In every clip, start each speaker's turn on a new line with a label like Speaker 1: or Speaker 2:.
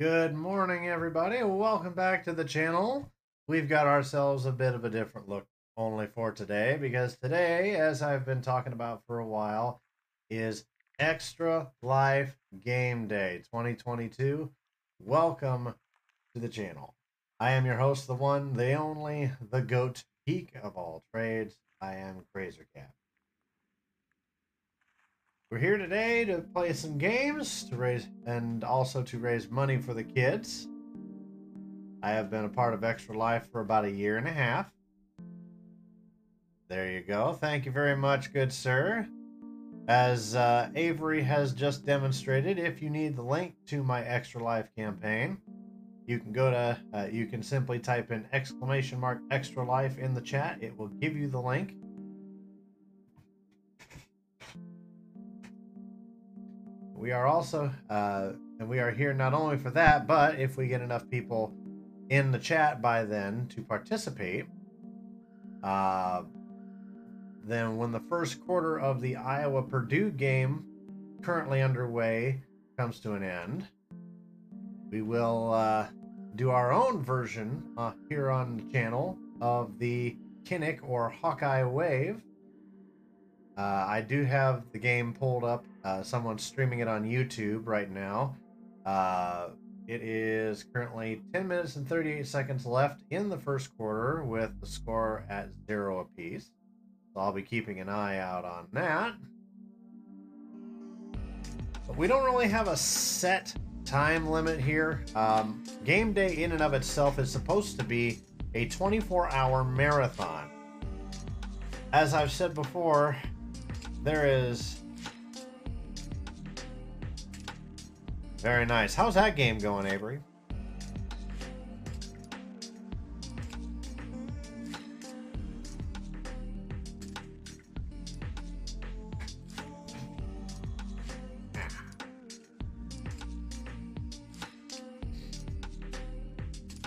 Speaker 1: Good morning, everybody. Welcome back to the channel. We've got ourselves a bit of a different look only for today because today, as I've been talking about for a while, is Extra Life Game Day 2022. Welcome to the channel. I am your host, the one, the only, the goat geek of all trades. I am KrazerKap. We're here today to play some games to raise and also to raise money for the kids. I have been a part of Extra Life for about a year and a half. There you go. Thank you very much, good sir. As uh, Avery has just demonstrated, if you need the link to my Extra Life campaign, you can go to, uh, you can simply type in exclamation mark Extra Life in the chat. It will give you the link we are also, uh, and we are here not only for that, but if we get enough people in the chat by then to participate, uh, then when the first quarter of the Iowa Purdue game currently underway comes to an end, we will uh, do our own version uh, here on the channel of the Kinnick or Hawkeye Wave. Uh, I do have the game pulled up uh, someone's streaming it on YouTube right now. Uh, it is currently 10 minutes and 38 seconds left in the first quarter with the score at zero apiece. So I'll be keeping an eye out on that. We don't really have a set time limit here. Um, game day in and of itself is supposed to be a 24 hour marathon. As I've said before, there is Very nice. How's that game going, Avery?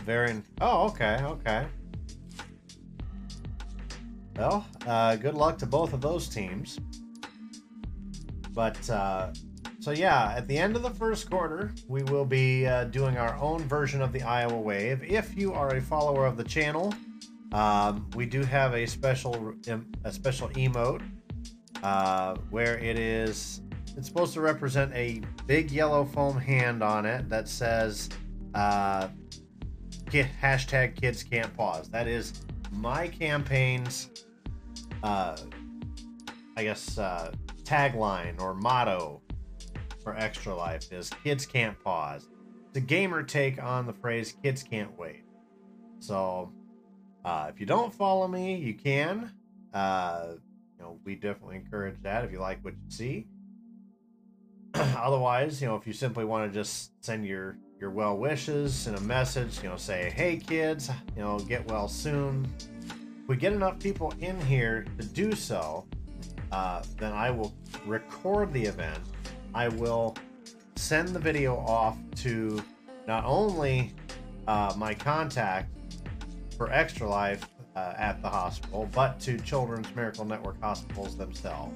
Speaker 1: very. Oh, okay, okay. Well, uh, good luck to both of those teams. But uh, so yeah, at the end of the first quarter, we will be uh, doing our own version of the Iowa Wave. If you are a follower of the channel, um, we do have a special a special emote uh, where it is it's supposed to represent a big yellow foam hand on it that says uh, hashtag kids can't pause. That is my campaign's, uh, I guess, uh, tagline or motto for Extra Life is kids can't pause. It's a gamer take on the phrase kids can't wait. So uh, if you don't follow me, you can. Uh, you know, we definitely encourage that if you like what you see. Otherwise, you know, if you simply want to just send your your well wishes and a message, you know, say, "Hey kids, you know, get well soon." If we get enough people in here to do so, uh, then I will record the event. I will send the video off to not only uh, my contact for Extra Life uh, at the hospital, but to Children's Miracle Network hospitals themselves.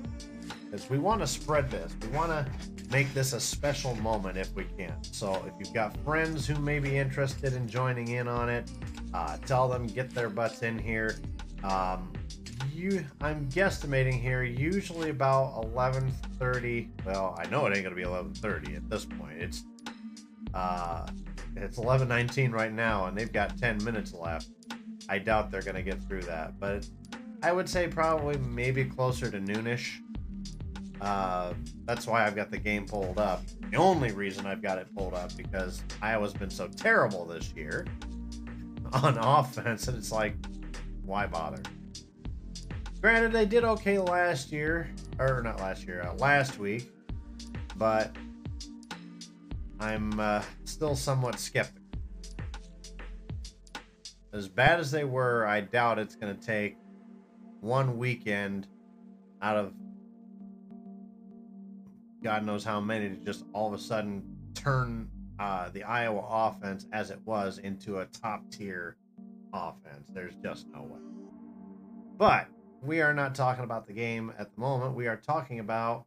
Speaker 1: Because we want to spread this. We want to make this a special moment if we can. So if you've got friends who may be interested in joining in on it, uh, tell them get their butts in here. Um, you, I'm guesstimating here, usually about 11:30. Well, I know it ain't gonna be 11:30 at this point. It's uh, it's 11:19 right now, and they've got 10 minutes left. I doubt they're gonna get through that, but I would say probably maybe closer to noonish. Uh, that's why I've got the game pulled up. The only reason I've got it pulled up because Iowa's been so terrible this year on offense, and it's like, why bother? Granted, they did okay last year, or not last year, uh, last week, but I'm uh, still somewhat skeptical. As bad as they were, I doubt it's going to take one weekend out of God knows how many to just all of a sudden turn uh, the Iowa offense as it was into a top tier offense. There's just no way. But we are not talking about the game at the moment. We are talking about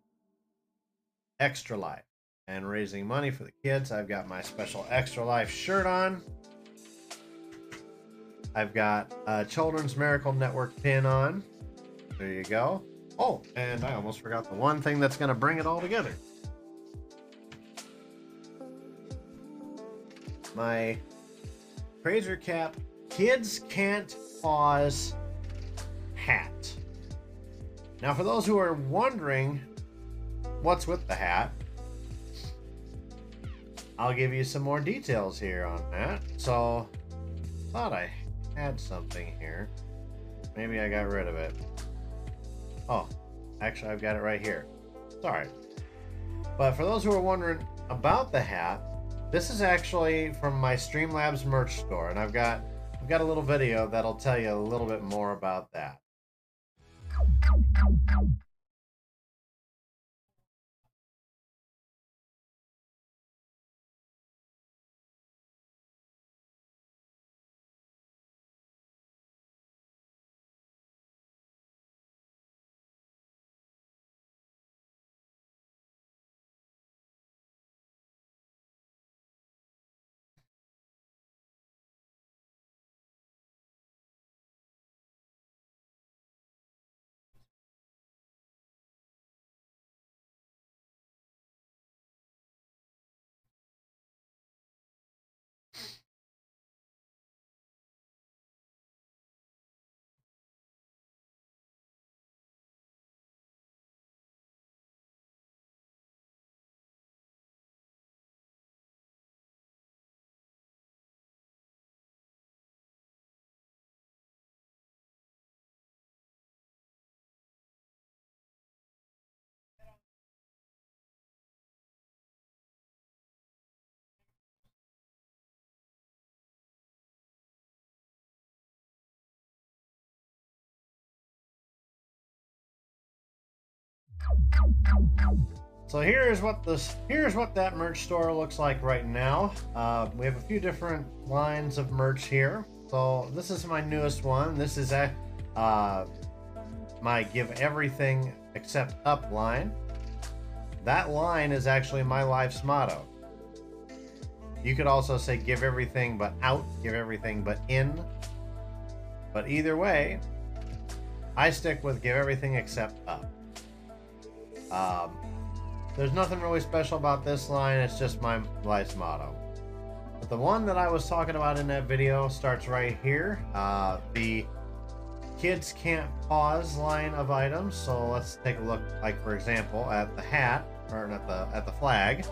Speaker 1: Extra Life and raising money for the kids. I've got my special Extra Life shirt on. I've got a Children's Miracle Network pin on. There you go. Oh, and I almost forgot the one thing that's going to bring it all together. My KrazerKap Kids Can't Pause hat. Now, for those who are wondering what's with the hat, I'll give you some more details here on that. So, thought I had something here. Maybe I got rid of it. Oh, actually, I've got it right here. Sorry. But for those who are wondering about the hat, this is actually from my Streamlabs merch store, and I've got I've got a little video that'll tell you a little bit more about that. Ow, ow, ow, ow. So here's what this here's what that merch store looks like right now. Uh, we have a few different lines of merch here. So this is my newest one. This is a, uh, my give everything except up line. That line is actually my life's motto. You could also say give everything but out, give everything but in. But either way, I stick with give everything except up. Um, there's nothing really special about this line, it's just my life's motto. But the one that I was talking about in that video starts right here. Uh, the kids can't pause line of items. So let's take a look, like for example, at the hat or at the at the flag.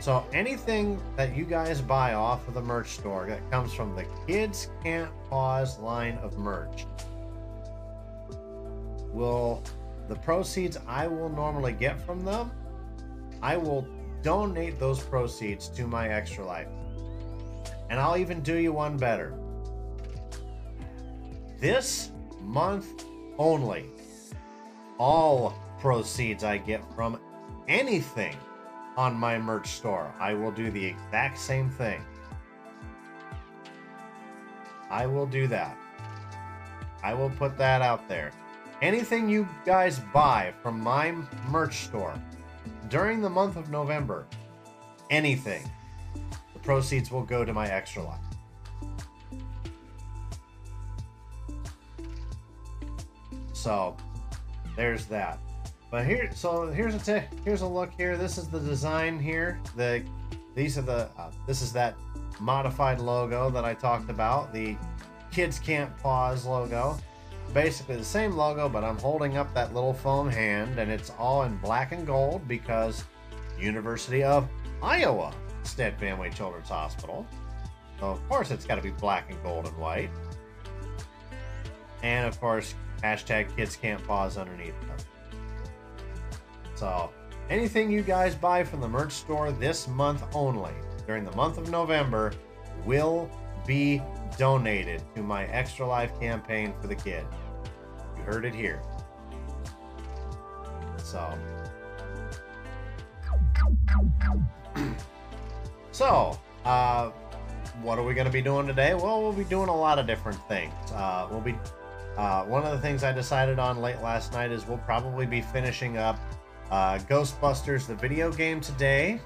Speaker 1: So anything that you guys buy off of the merch store that comes from the Kids Can't Pause line of merch will the proceeds I will normally get from them, I will donate those proceeds to my extra life. And I'll even do you one better. This month only, all proceeds I get from anything on my merch store, I will do the exact same thing. I will do that. I will put that out there. Anything you guys buy from my merch store during the month of November, anything, the proceeds will go to my extra life. So, there's that. But here, so here's a t- here's a look here. This is the design here. The these are the uh, this is that modified logo that I talked about. The kids can't pause logo. Basically the same logo, but I'm holding up that little foam hand, and it's all in black and gold because University of Iowa Stead Family Children's Hospital. So of course it's got to be black and gold and white. And of course, hashtag kids can't pause underneath them. So, anything you guys buy from the merch store this month only, during the month of November, will be donated to my Extra Life campaign for the kid. You heard it here. So, so, uh, what are we going to be doing today? Well, we'll be doing a lot of different things. Uh, we'll be uh, one of the things I decided on late last night is we'll probably be finishing up uh, Ghostbusters, the video game today.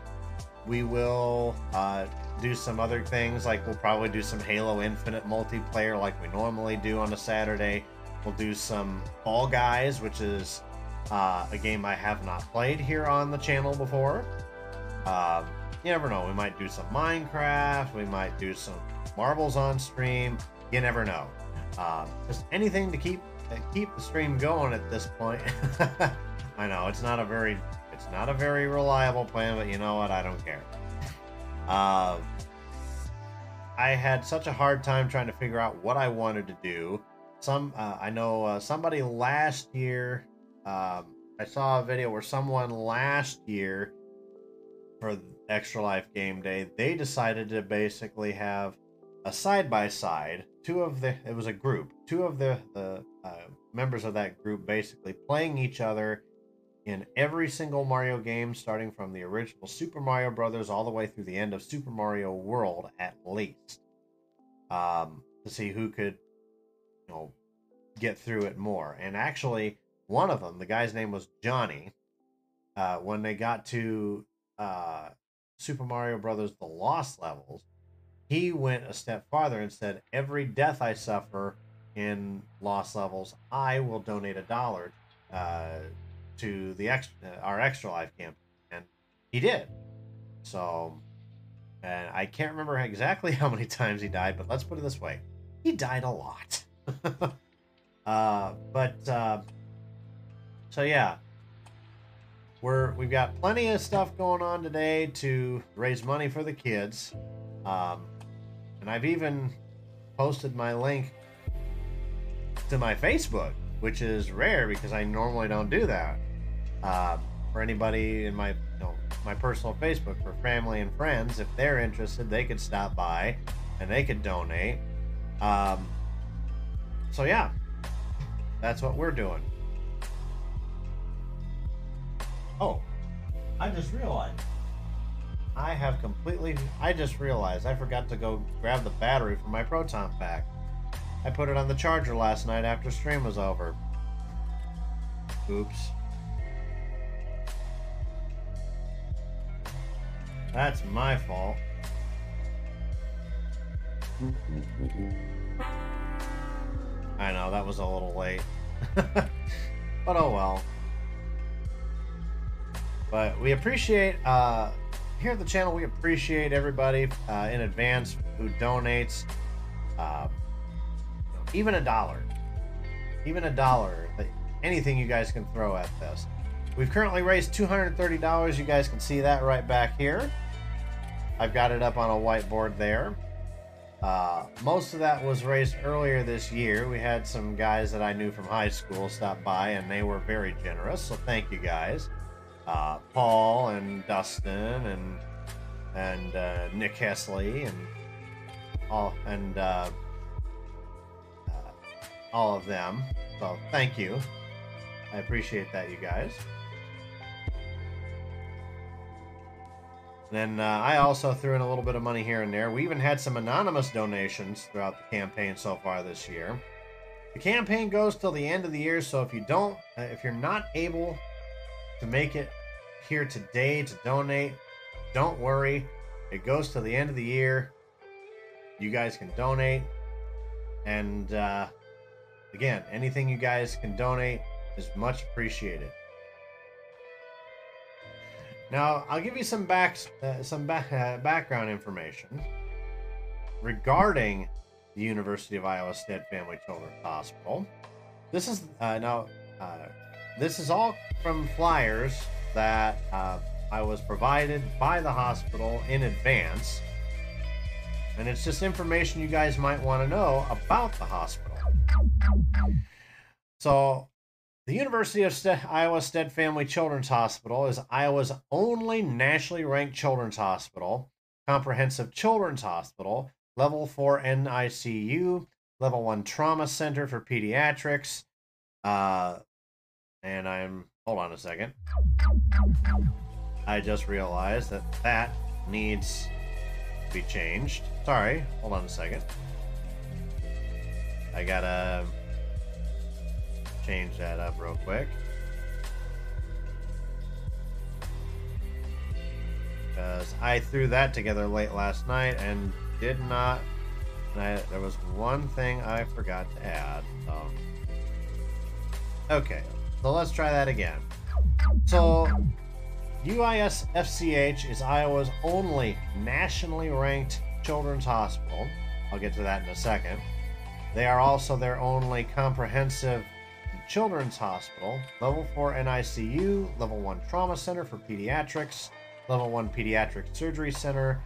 Speaker 1: We will uh, do some other things, like we'll probably do some Halo Infinite multiplayer like we normally do on a Saturday. We'll do some Fall Guys, which is uh, a game I have not played here on the channel before. Um, you never know. We might do some Minecraft. We might do some marbles on stream. You never know. Uh, just anything to keep keep the stream going at this point. I know it's not a very it's not a very reliable plan, but you know what? I don't care. Uh, I had such a hard time trying to figure out what I wanted to do. Some uh, I know uh, somebody last year. Um, I saw a video where someone last year for Extra Life Game Day, they decided to basically have a side by side. Two of the it was a group. Two of the the uh, members of that group basically playing each other in every single Mario game, starting from the original Super Mario Brothers all the way through the end of Super Mario World, at least, um, to see who could, you know, get through it more. And actually, one of them, the guy's name was Johnny. Uh, when they got to uh, Super Mario Brothers: The Lost Levels, he went a step farther and said, "Every death I suffer in Lost Levels, I will donate a dollar." Uh, to the extra, uh, our extra life camp, and he did. So, and I can't remember exactly how many times he died, but let's put it this way: he died a lot. uh, but uh, so yeah, we're we've got plenty of stuff going on today to raise money for the kids, um, and I've even posted my link to my Facebook, which is rare because I normally don't do that. Uh, for anybody in my you know, my personal Facebook for family and friends, if they're interested, they could stop by and they could donate. Um, so yeah, that's what we're doing. Oh, I just realized. I have completely. I just realized I forgot to go grab the battery for my proton pack. I put it on the charger last night after stream was over. Oops. That's my fault. I know, that was a little late. but oh well. But we appreciate, uh, here at the channel, we appreciate everybody uh, in advance who donates. Uh, even a dollar. Even a dollar. Anything you guys can throw at this. We've currently raised $230. You guys can see that right back here. I've got it up on a whiteboard there. Uh, most of that was raised earlier this year. We had some guys that I knew from high school stop by, and they were very generous. So thank you guys, uh, Paul and Dustin and and uh, Nick Hesley and all and uh, uh, all of them. So thank you. I appreciate that, you guys. Then uh, I also threw in a little bit of money here and there. We even had some anonymous donations throughout the campaign so far this year. The campaign goes till the end of the year, so if you don't, uh, if you're not able to make it here today to donate, don't worry. It goes till the end of the year. You guys can donate, and uh, again, anything you guys can donate is much appreciated. Now, I'll give you some back uh, some uh, background information regarding the University of Iowa Stead Family Children's Hospital. This is uh, now uh, this is all from flyers that uh, I was provided by the hospital in advance, and it's just information you guys might want to know about the hospital. So the University of Ste- Iowa Stead Family Children's Hospital is Iowa's only nationally ranked children's hospital, comprehensive children's hospital, level 4 NICU, level 1 trauma center for pediatrics. Uh, and I'm, hold on a second. I just realized that that needs to be changed. Sorry, hold on a second. I gotta change that up real quick. Because I threw that together late last night and did not. And I, there was one thing I forgot to add. So. Okay, so let's try that again. So, UIS FCH is Iowa's only nationally ranked children's hospital. I'll get to that in a second. They are also their only comprehensive Children's Hospital, Level 4 NICU, Level 1 Trauma Center for Pediatrics, Level 1 Pediatric Surgery Center.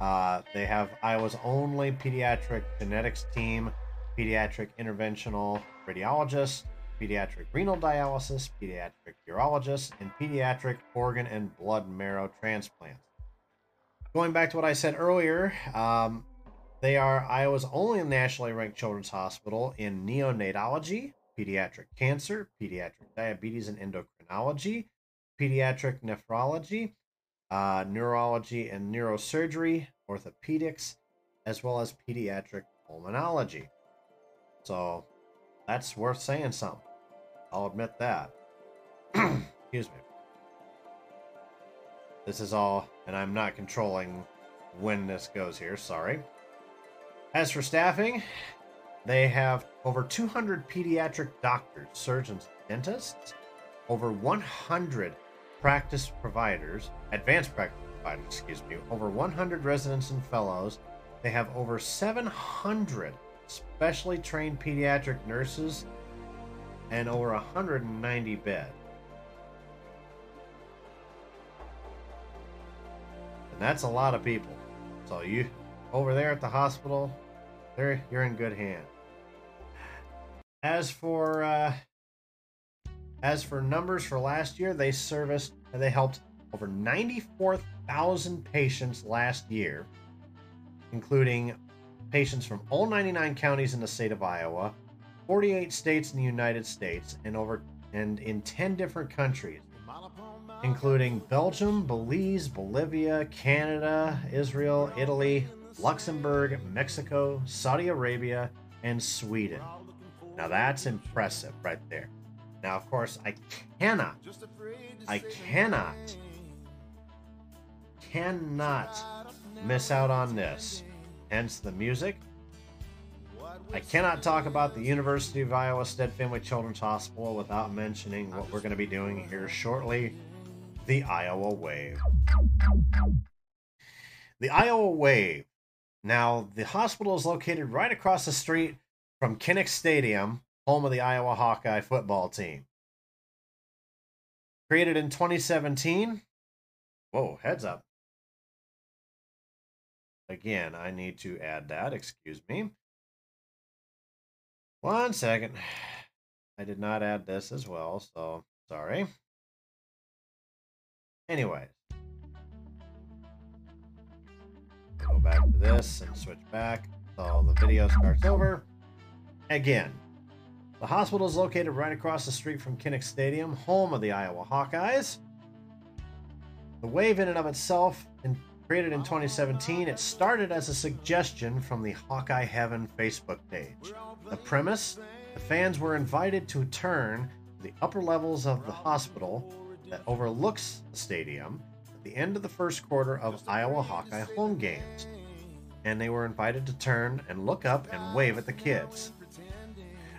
Speaker 1: Uh, they have Iowa's only pediatric genetics team, pediatric interventional radiologist, pediatric renal dialysis, pediatric urologist, and pediatric organ and blood marrow transplants. Going back to what I said earlier, um, they are Iowa's only nationally ranked children's hospital in neonatology, pediatric cancer, pediatric diabetes and endocrinology, pediatric nephrology, uh, neurology and neurosurgery, orthopedics, as well as pediatric pulmonology. So that's worth saying something. I'll admit that. Excuse me. This is all, and I'm not controlling when this goes here, sorry. As for staffing, they have over 200 pediatric doctors, surgeons, dentists, over 100 practice providers, advanced practice providers, excuse me, over 100 residents and fellows. They have over 700 specially trained pediatric nurses and over 190 beds. And that's a lot of people. So you over there at the hospital, there you're in good hands. As for uh, as for numbers for last year, they serviced they helped over 94,000 patients last year, including patients from all 99 counties in the state of Iowa, 48 states in the United States, and over and in 10 different countries. including Belgium, Belize, Bolivia, Canada, Israel, Italy, Luxembourg, Mexico, Saudi Arabia, and Sweden. Now that's impressive right there. Now, of course, I cannot, I cannot, cannot miss out on this. Hence the music. I cannot talk about the University of Iowa Stead Family Children's Hospital without mentioning what we're going to be doing here shortly the Iowa Wave. The Iowa Wave. Now, the hospital is located right across the street from Kinnick Stadium, home of the Iowa Hawkeye football team. Created in 2017. Whoa, heads up. Again, I need to add that. Excuse me. One second. I did not add this as well, so sorry. Anyways. Go back to this and switch back. So the video starts over. Again, the hospital is located right across the street from Kinnick Stadium, home of the Iowa Hawkeyes. The wave in and of itself, in, created in 2017, it started as a suggestion from the Hawkeye Heaven Facebook page. The premise, the fans were invited to turn the upper levels of the hospital that overlooks the stadium at the end of the first quarter of Iowa Hawkeye home games. And they were invited to turn and look up and wave at the kids.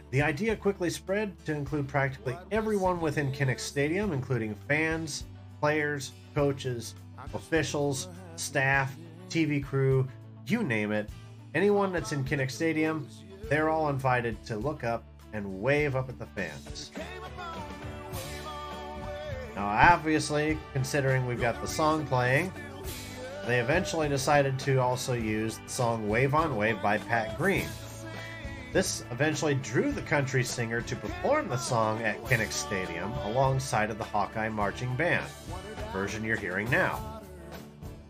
Speaker 1: The idea quickly spread to include practically everyone within Kinnick Stadium, including fans, players, coaches, officials, staff, TV crew, you name it. Anyone that's in Kinnick Stadium, they're all invited to look up and wave up at the fans. Now, obviously, considering we've got the song playing, they eventually decided to also use the song Wave on Wave by Pat Green. This eventually drew the country singer to perform the song at Kinnick Stadium alongside of the Hawkeye Marching Band, version you're hearing now.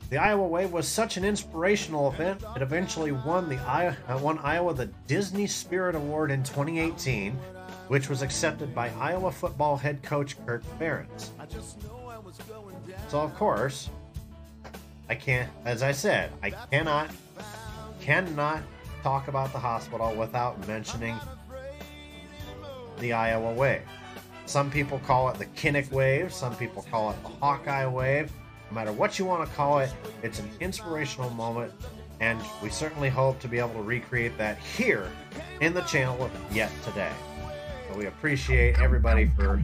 Speaker 1: The Iowa Wave was such an inspirational event, it eventually won, the, uh, won Iowa the Disney Spirit Award in 2018, which was accepted by Iowa football head coach Kirk Ferentz. So, of course, I can't, as I said, I cannot, cannot talk about the hospital without mentioning the Iowa Wave. Some people call it the Kinnick Wave, some people call it the Hawkeye Wave. No matter what you want to call it, it's an inspirational moment, and we certainly hope to be able to recreate that here in the channel yet today. So we appreciate everybody for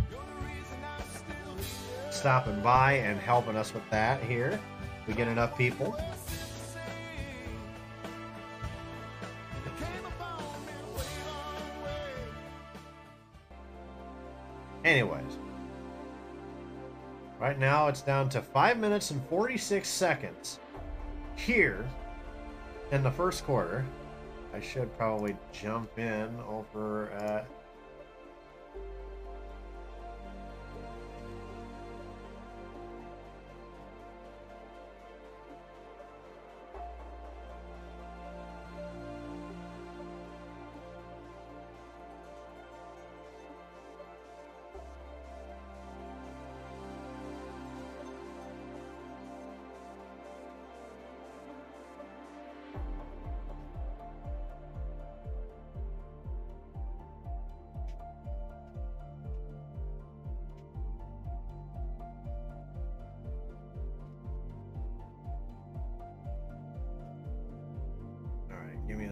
Speaker 1: stopping by and helping us with that here. We get enough people. Anyways, right now it's down to 5 minutes and 46 seconds here in the first quarter. I should probably jump in over at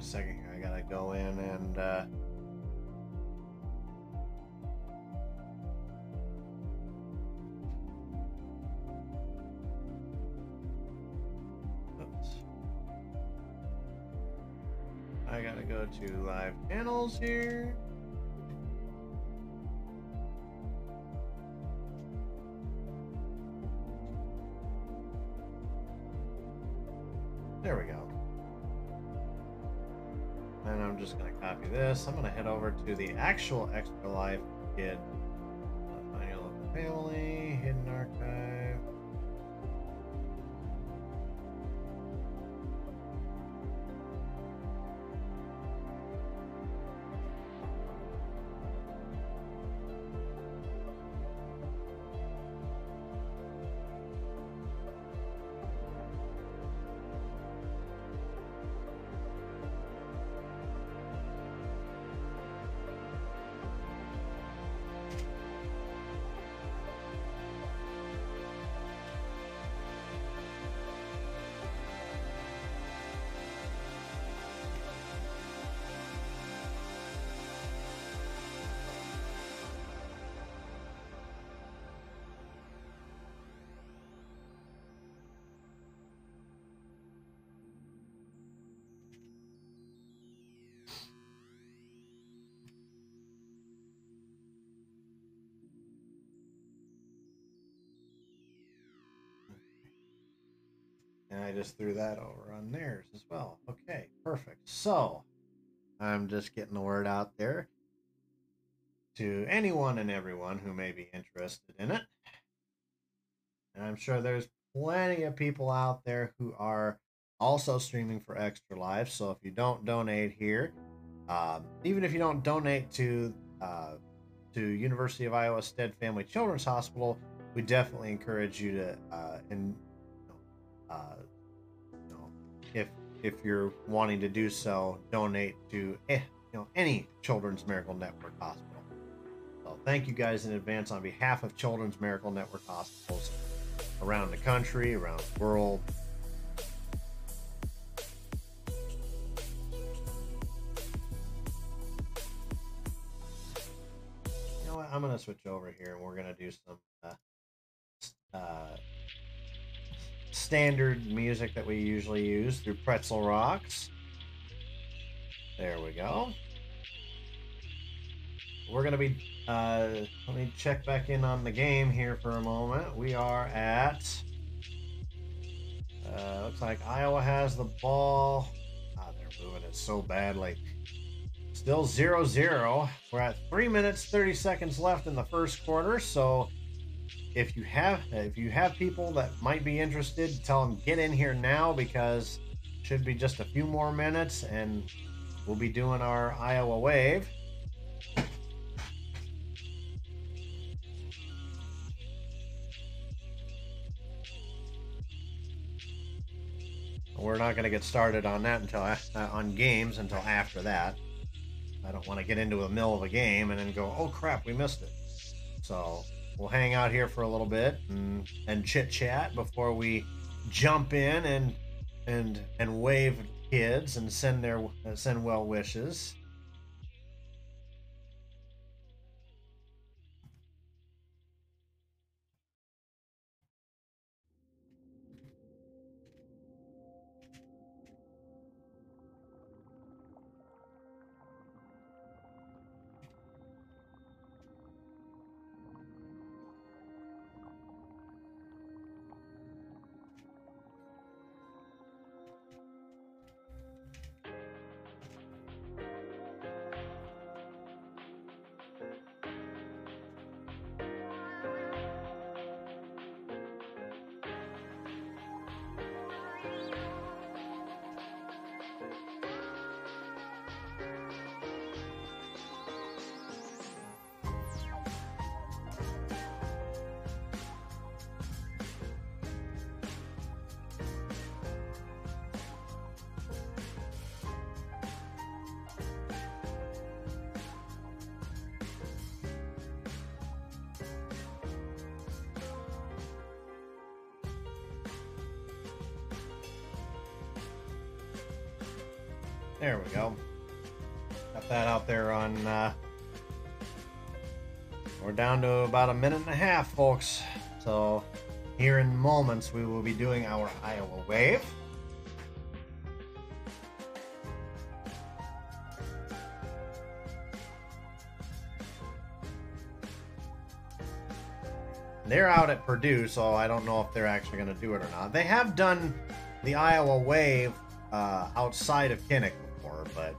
Speaker 1: a second here. I gotta go in and uh. I gotta go to live channels here. Head over to the actual Extra Life Kid. Find uh, family, hidden archive. I just threw that over on theirs as well. Okay, perfect. So I'm just getting the word out there to anyone and everyone who may be interested in it. And I'm sure there's plenty of people out there who are also streaming for Extra Life. So if you don't donate here, uh, even if you don't donate to uh, to University of Iowa Stead Family Children's Hospital, we definitely encourage you to uh, in uh, you know, if if you're wanting to do so, donate to eh, you know any Children's Miracle Network hospital. So thank you guys in advance on behalf of Children's Miracle Network hospitals around the country, around the world. You know what? I'm gonna switch over here and we're gonna do some uh, uh, standard music that we usually use through Pretzel Rocks. There we go. We're going to be, uh, let me check back in on the game here for a moment. We are at, uh, looks like Iowa has the ball. Ah, they're moving it so badly. Still 0 0. We're at 3 minutes 30 seconds left in the first quarter, so if you have if you have people that might be interested, tell them get in here now because should be just a few more minutes and we'll be doing our Iowa wave. We're not going to get started on that until uh, on games until after that. I don't want to get into the middle of a game and then go, "Oh crap, we missed it." So we'll hang out here for a little bit and, and chit chat before we jump in and and and wave kids and send their uh, send well wishes. Folks. So, here in moments, we will be doing our Iowa wave. They're out at Purdue, so I don't know if they're actually going to do it or not. They have done the Iowa wave uh, outside of Kinnick before, but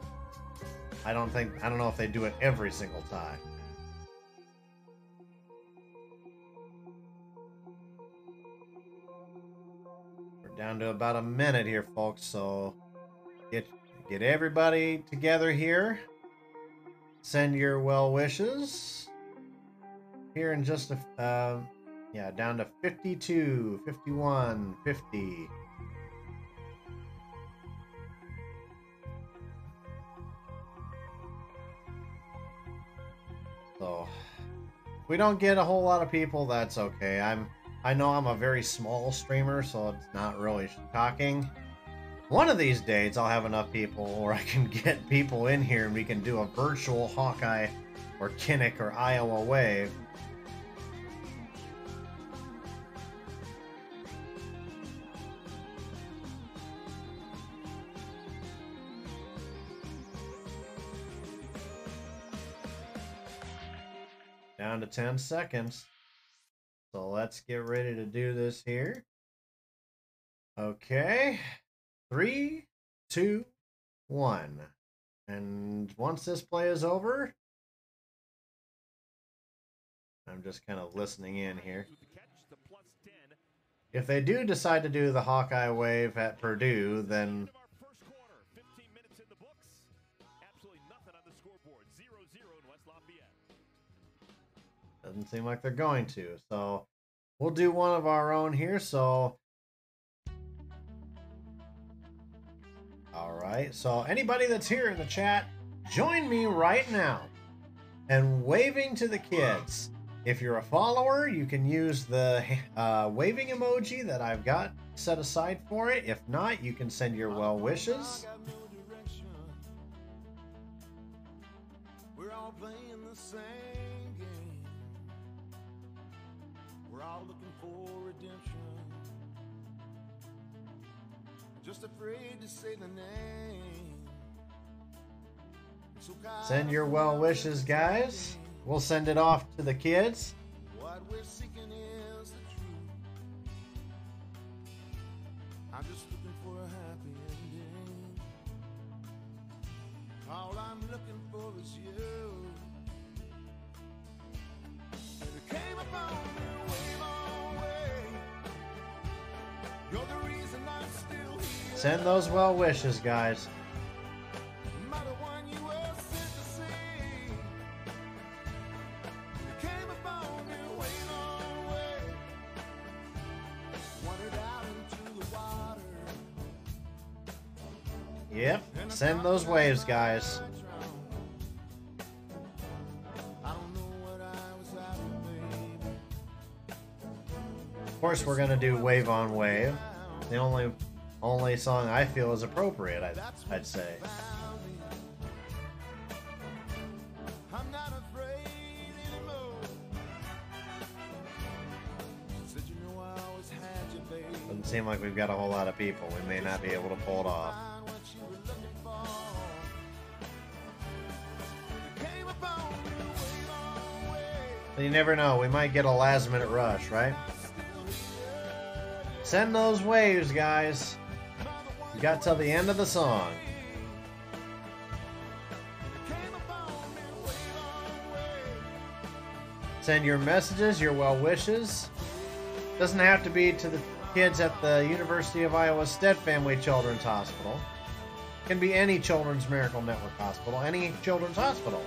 Speaker 1: I don't think I don't know if they do it every single time. About a minute here, folks, so get get everybody together here. Send your well wishes. Here in just a uh, yeah, down to 52, 51, 50. So if we don't get a whole lot of people, that's okay. I'm I know I'm a very small streamer, so it's not really shocking. One of these days I'll have enough people where I can get people in here and we can do a virtual Hawkeye or Kinnick or Iowa Wave down to 10 seconds. So let's get ready to do this here. Okay. Three, two, one. And once this play is over, I'm just kind of listening in here. If they do decide to do the Hawkeye wave at Purdue, then doesn't seem like they're going to. So we'll do one of our own here. So all right. So anybody that's here in the chat, join me right now and waving to the kids. If you're a follower, you can use the uh, waving emoji that I've got set aside for it. If not, you can send your well wishes. Just afraid to say the name. Send your well wishes, guys. We'll send it off to the kids. What we're seeking is the truth. I'm just looking for a happy ending. All I'm looking for is you. Send those well wishes, guys. Yep, send those waves, guys. Of course, we're gonna do wave on wave. The only only song I feel is appropriate, I'd, I'd say. Doesn't seem like we've got a whole lot of people. We may not be able to pull it off. You never know. We might get a last minute rush, right? Send those waves, guys. Got till the end of the song. Send your messages, your well wishes. Doesn't have to be to the kids at the University of Iowa Stead Family Children's Hospital. Can be any Children's Miracle Network hospital, any children's hospital.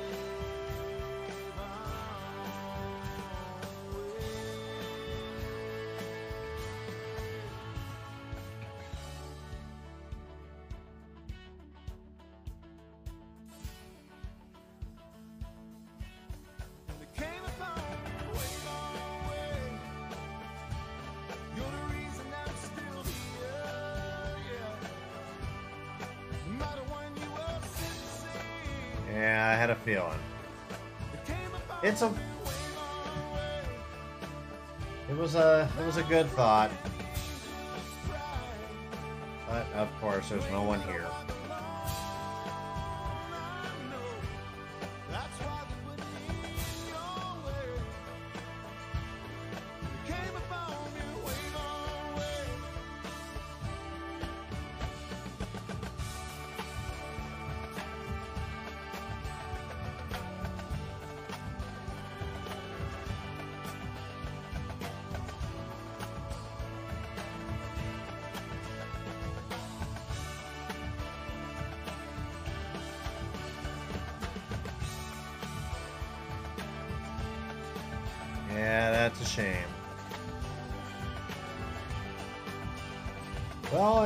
Speaker 1: Good thought.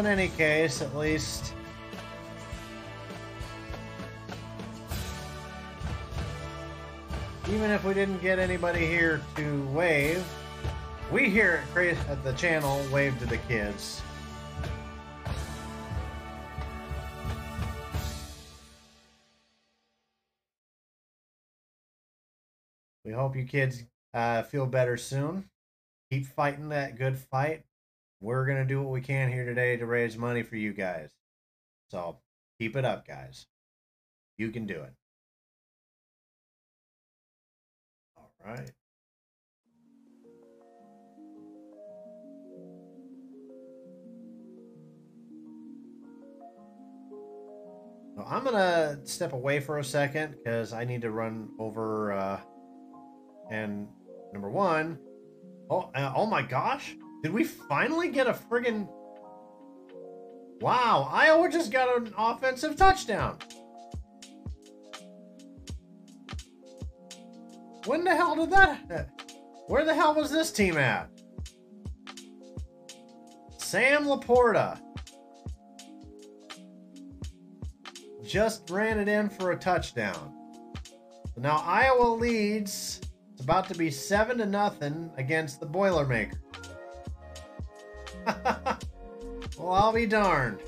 Speaker 1: Any case, at least... Even if we didn't get anybody here to wave, we here at the channel wave to the kids. We hope you kids uh, feel better soon. Keep fighting that good fight we're going to do what we can here today to raise money for you guys. So keep it up, guys. You can do it. All right. So I'm going to step away for a second because I need to run over uh, and number one, oh, uh, oh my gosh did we finally get a friggin' Wow, Iowa just got an offensive touchdown. When the hell did that? Where the hell was this team at? Sam LaPorta just ran it in for a touchdown. Now Iowa leads. It's about to be seven to nothing against the Boilermakers. well, I'll be darned.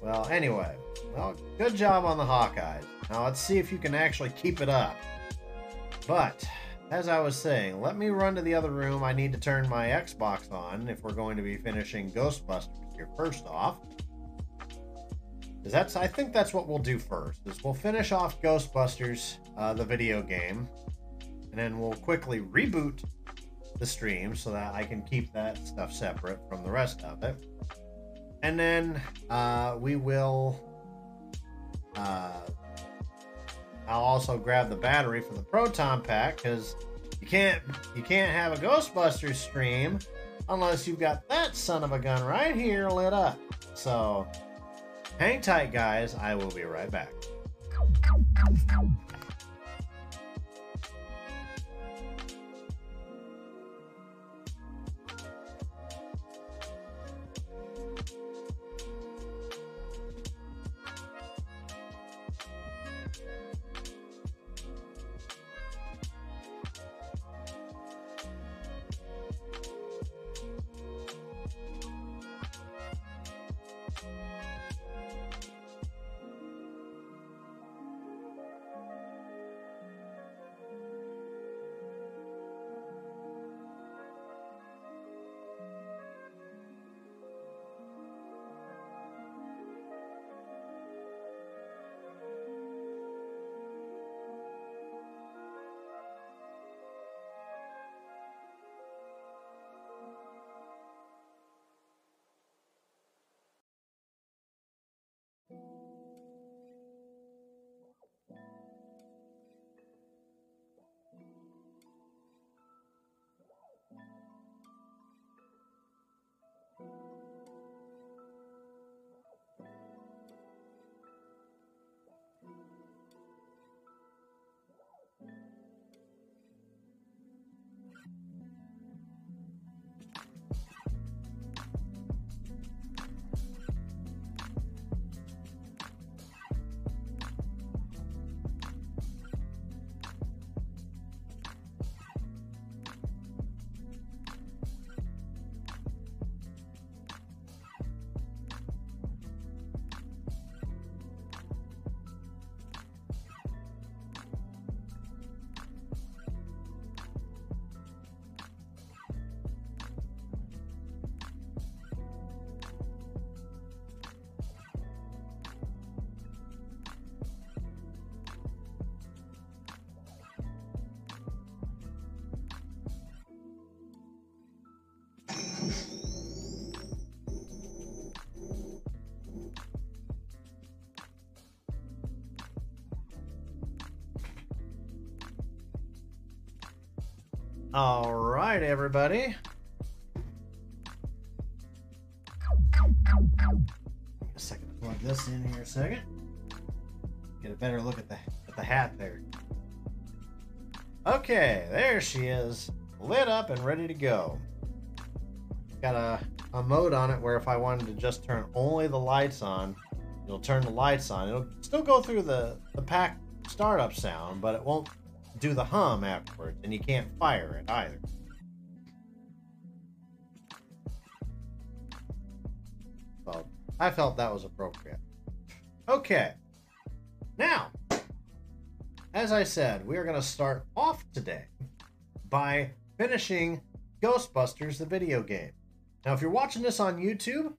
Speaker 1: Well, anyway, well, good job on the Hawkeyes. Now let's see if you can actually keep it up. But, as I was saying, let me run to the other room. I need to turn my Xbox on if we're going to be finishing Ghostbusters here first off. That's, I think that's what we'll do first, is we'll finish off Ghostbusters, uh, the video game, and then we'll quickly reboot the stream so that I can keep that stuff separate from the rest of it. And then uh, we will. Uh, I'll also grab the battery for the proton pack because you can't you can't have a Ghostbusters stream unless you've got that son of a gun right here lit up. So hang tight, guys. I will be right back. All right, everybody. A second plug this in here a second. Get a better look at the at the hat there. Okay, there she is, lit up and ready to go. Got a, a mode on it where if I wanted to just turn only the lights on, it'll turn the lights on. It'll still go through the, the pack startup sound, but it won't do the hum afterwards, and you can't fire it either. So I felt that was appropriate. Okay. Now, as I said, we are going to start off today by finishing Ghostbusters, the video game. Now, if you're watching this on YouTube,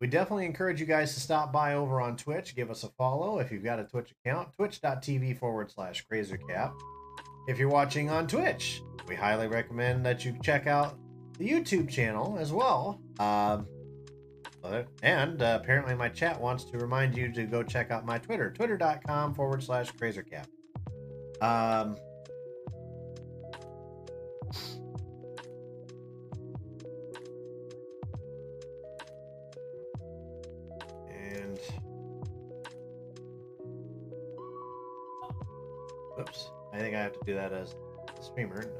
Speaker 1: we definitely encourage you guys to stop by over on Twitch. Give us a follow if you've got a Twitch account, twitch.tv forward slash krazerkap. If you're watching on Twitch, we highly recommend that you check out the YouTube channel as well. Um, and uh, apparently, my chat wants to remind you to go check out my Twitter, twitter.com forward slash krazerkap. Um, and oops, I think I have to do that as a streamer.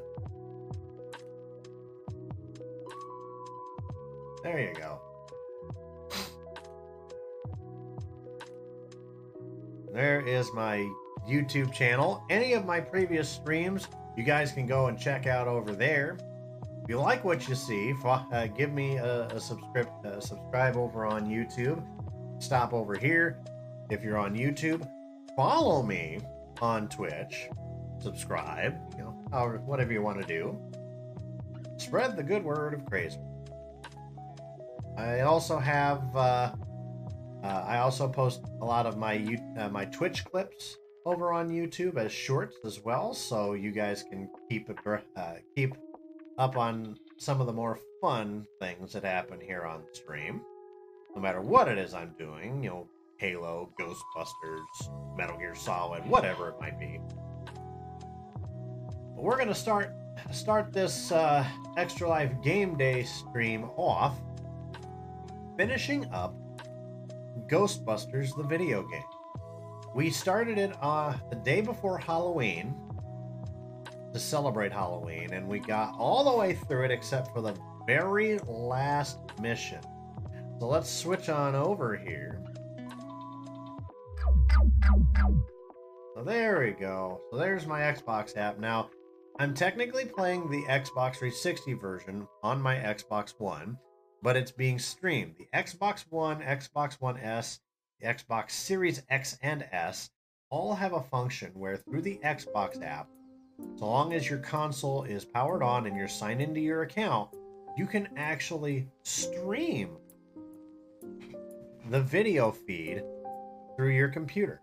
Speaker 1: There you go. There is my YouTube channel. Any of my previous streams, you guys can go and check out over there. If you like what you see, uh, give me a, a, a subscribe over on YouTube. Stop over here. If you're on YouTube, follow me on Twitch. Subscribe, you know, whatever you want to do. Spread the good word of crazy. I also have uh, uh, I also post a lot of my uh, my Twitch clips over on YouTube as shorts as well, so you guys can keep it uh, keep up on some of the more fun things that happen here on the stream. No matter what it is I'm doing, you know, Halo, Ghostbusters, Metal Gear Solid, whatever it might be. But we're gonna start start this uh, Extra Life Game Day stream off, finishing up Ghostbusters, the video game. We started it uh, the day before Halloween to celebrate Halloween, and we got all the way through it except for the very last mission. So let's switch on over here. So there we go. So there's my Xbox app. Now, I'm technically playing the Xbox 360 version on my Xbox One but it's being streamed. The Xbox One, Xbox One S, the Xbox Series X and S all have a function where through the Xbox app, so long as your console is powered on and you're signed into your account, you can actually stream the video feed through your computer.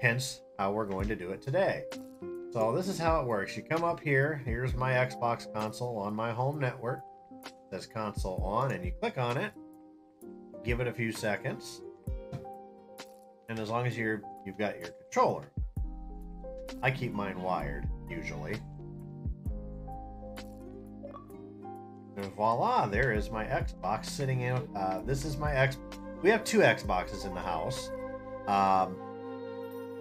Speaker 1: Hence, how we're going to do it today. So, this is how it works. You come up here, here's my Xbox console on my home network. It says console on and you click on it. Give it a few seconds. And as long as you're you've got your controller. I keep mine wired usually. And voila there is my Xbox sitting in uh, this is my X we have two Xboxes in the house. Um,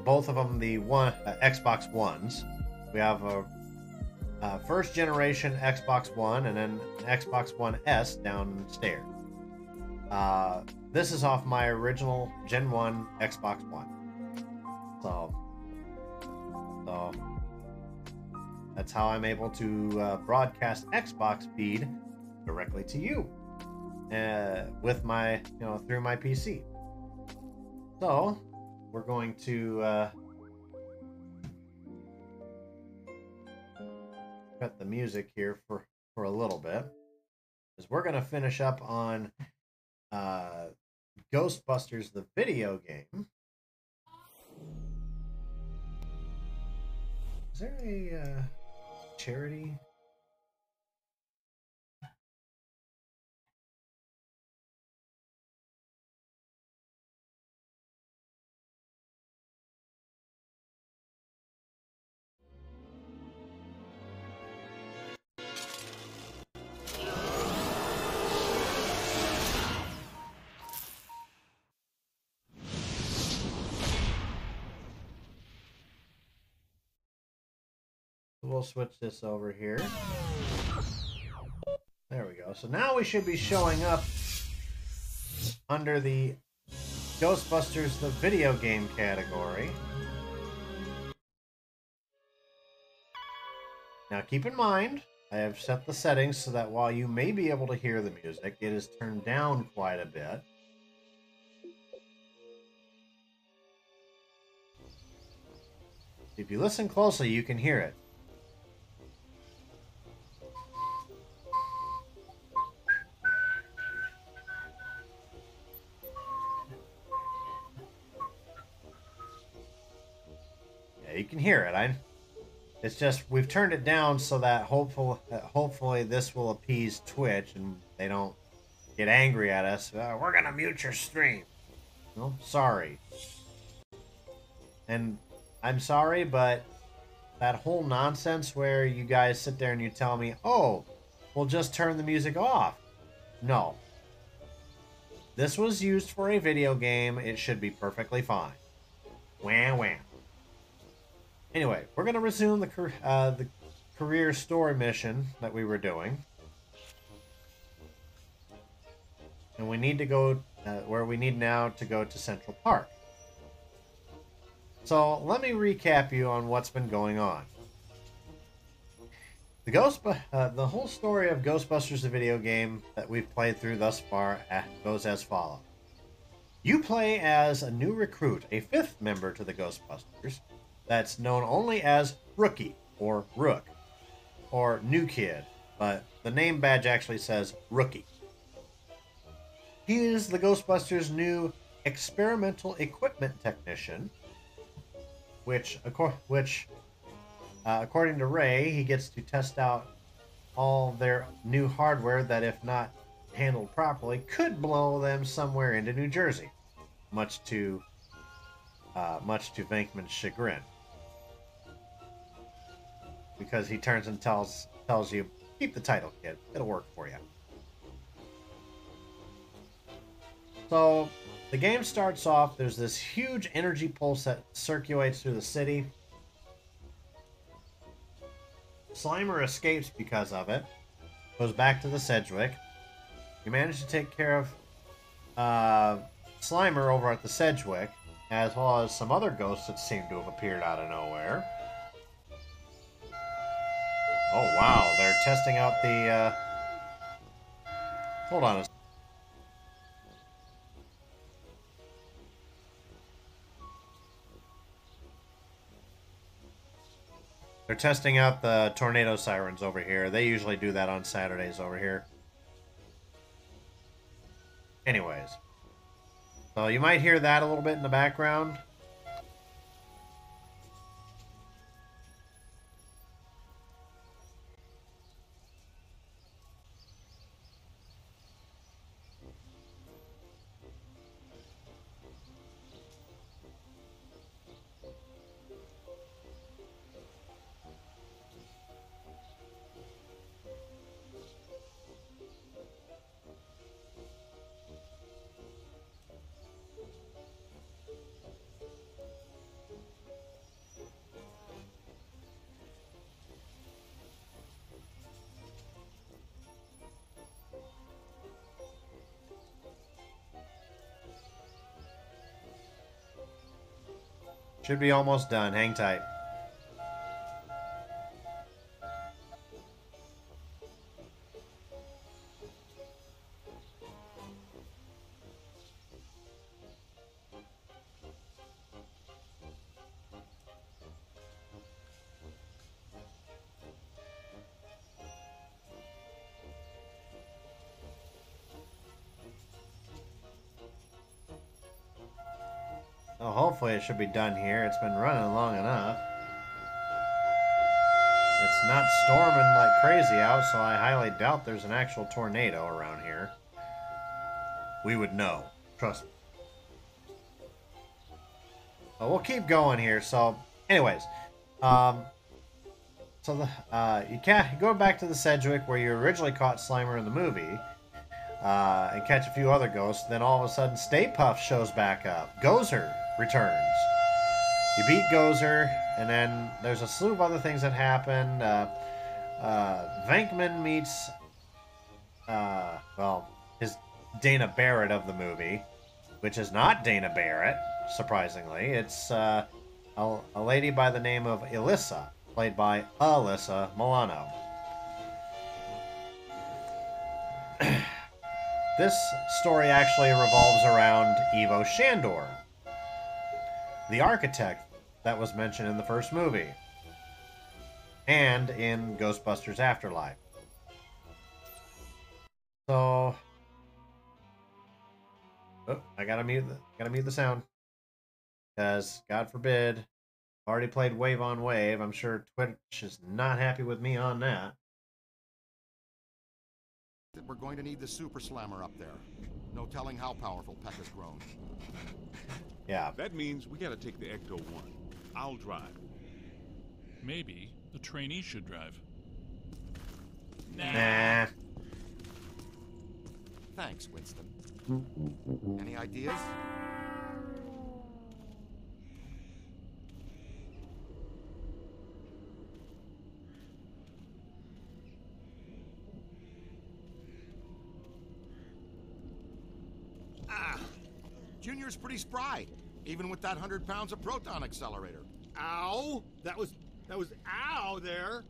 Speaker 1: both of them the one uh, Xbox Ones we have a uh, first generation Xbox One and then an Xbox One S downstairs. Uh, this is off my original Gen 1 Xbox One. So, so that's how I'm able to uh, broadcast Xbox feed directly to you uh, with my, you know, through my PC. So, we're going to uh, cut the music here for for a little bit because we're gonna finish up on uh, Ghostbusters the video game. Is there a uh, charity we'll switch this over here. There we go. So now we should be showing up under the Ghostbusters the video game category. Now keep in mind, I have set the settings so that while you may be able to hear the music, it is turned down quite a bit. If you listen closely, you can hear it. Yeah, you can hear it. I It's just we've turned it down so that hopeful, uh, hopefully this will appease Twitch and they don't get angry at us. Uh, we're gonna mute your stream. Well, sorry. And I'm sorry, but that whole nonsense where you guys sit there and you tell me, "Oh, we'll just turn the music off." No. This was used for a video game. It should be perfectly fine. Wham wham. Anyway, we're gonna resume the uh, the career story mission that we were doing, and we need to go uh, where we need now to go to Central Park. So let me recap you on what's been going on. The Ghost, uh, the whole story of Ghostbusters, the video game that we've played through thus far, uh, goes as follows. You play as a new recruit, a fifth member to the Ghostbusters, that's known only as Rookie or Rook or New Kid, but the name badge actually says Rookie. He is the Ghostbusters' new experimental equipment technician, which, which uh, according to Ray, he gets to test out all their new hardware that, if not handled properly, could blow them somewhere into New Jersey, much to uh, much to Venkman's chagrin because he turns and tells tells you, keep the title, kid. It'll work for you. So the game starts off. There's this huge energy pulse that circulates through the city. Slimer escapes because of it. Goes back to the Sedgewick. You manage to take care of uh, Slimer over at the Sedgewick, as well as some other ghosts that seem to have appeared out of nowhere. Oh, wow. They're testing out the... Uh... Hold on a They're testing out the tornado sirens over here. They usually do that on Saturdays over here. Anyways. So you might hear that a little bit in the background. Should be almost done. Hang tight. It should be done here. It's been running long enough. It's not storming like crazy out, so I highly doubt there's an actual tornado around here. We would know. Trust me. But we'll keep going here. So, anyways, um, so the uh, you can't go back to the Sedgewick where you originally caught Slimer in the movie uh, and catch a few other ghosts. Then all of a sudden, Stay Puft shows back up. Gozer returns. You beat Gozer, and then there's a slew of other things that happen. Uh, uh, Venkman meets, uh, well, his Dana Barrett of the movie, which is not Dana Barrett, surprisingly. It's uh, a, a lady by the name of Ilyssa, played by Alyssa Milano. This story actually revolves around Ivo Shandor, the architect that was mentioned in the first movie and in Ghostbusters Afterlife. So, oh, I gotta mute the gotta mute the sound because God forbid Already played Wave on Wave. I'm sure Twitch is not happy with me on that.
Speaker 2: We're going to need the Super Slammer up there. No telling how powerful Peck has grown.
Speaker 1: Yeah.
Speaker 3: That means we gotta take the Ecto-1. I'll drive.
Speaker 4: Maybe the trainee should drive.
Speaker 1: Nah.
Speaker 2: Thanks, Winston. Any ideas? Ah, Junior's pretty spry, even with that hundred pounds of proton accelerator.
Speaker 5: Ow! That was that was ow there.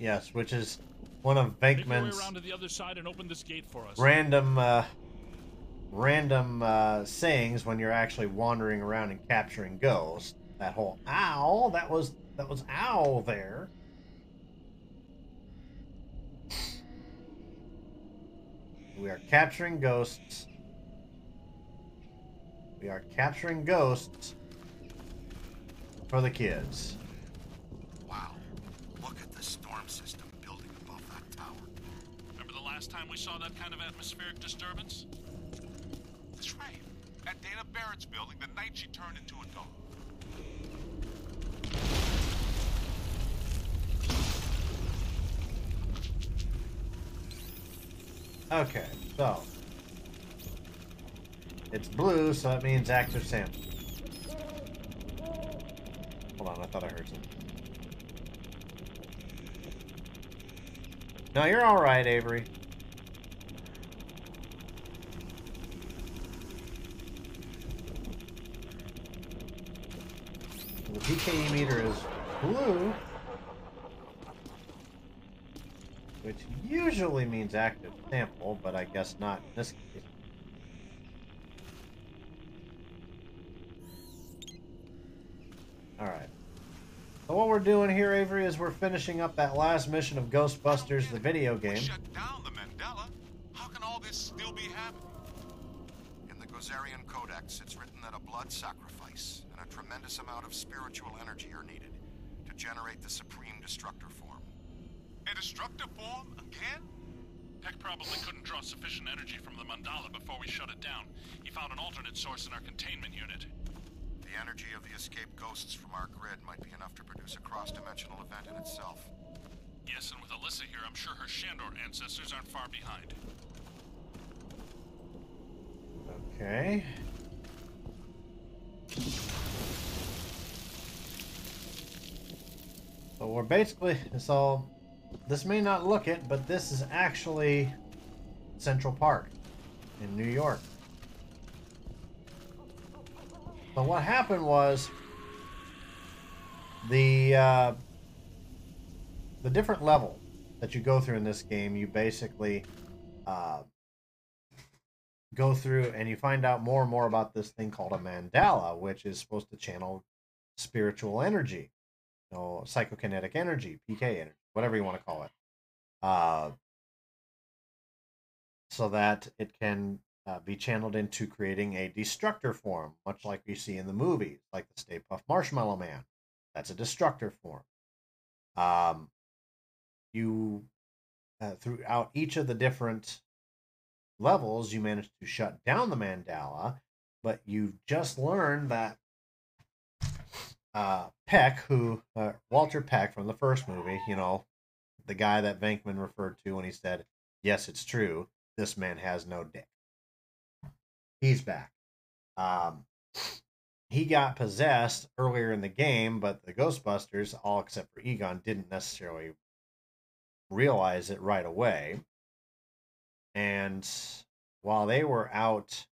Speaker 1: Yes, which is one of
Speaker 4: Make your way
Speaker 1: Venkman's
Speaker 4: around to the other side and open this gate for us.
Speaker 1: random uh, random uh, sayings when you're actually wandering around and capturing ghosts. That whole ow, that was that was ow there. We are capturing ghosts. We are capturing ghosts for the kids.
Speaker 2: Wow, look at the storm system building above that tower.
Speaker 4: Remember the last time we saw that kind of atmospheric disturbance?
Speaker 3: That's right. At Dana Barrett's building the night she turned into a dog.
Speaker 1: Okay, so it's blue, so that means active sample. Hold on, I thought I heard something. No, you're all right, Avery. The PKE meter is blue, which usually means active sample, but I guess not in this case. What we're doing here, Avery, is we're finishing up that last mission of Ghostbusters, the video
Speaker 3: We
Speaker 1: game.
Speaker 3: shut down the mandala. How can all this still be happening?
Speaker 2: In the Gozerian Codex, it's written that a blood sacrifice and a tremendous amount of spiritual energy are needed to generate the Supreme Destructor form.
Speaker 3: A destructive form again?
Speaker 4: Peck probably couldn't draw sufficient energy from the mandala before we shut it down. He found an alternate source in our containment unit.
Speaker 2: The energy of the escaped ghosts from our grid might be enough to produce a cross-dimensional event in itself.
Speaker 4: Yes, and with Ilyssa here, I'm sure her Shandor ancestors aren't far behind.
Speaker 1: Okay. So we're basically so this may not look it, but this is actually Central Park in New York. So what happened was the uh, the different level that you go through in this game, you basically uh, go through and you find out more and more about this thing called a mandala, which is supposed to channel spiritual energy, you know, psychokinetic energy, PK energy, whatever you want to call it, uh, so that it can uh, be channeled into creating a destructor form, much like we see in the movies, like the Stay Puft Marshmallow Man. That's a destructor form. Um, you uh, throughout each of the different levels, you manage to shut down the mandala, but you've just learned that uh, Peck, who uh, Walter Peck from the first movie, you know, the guy that Venkman referred to when he said, "Yes, it's true. This man has no dick." He's back. Um, he got possessed earlier in the game, but the Ghostbusters, all except for Egon, didn't necessarily realize it right away. And while they were out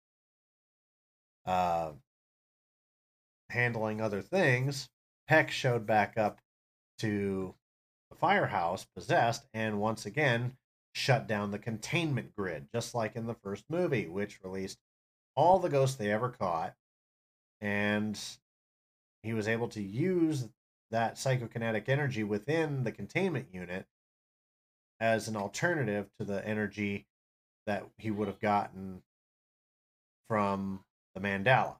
Speaker 1: uh, handling other things, Peck showed back up to the firehouse possessed and once again shut down the containment grid, just like in the first movie, which released all the ghosts they ever caught. And he was able to use that psychokinetic energy within the containment unit as an alternative to the energy that he would have gotten from the mandala.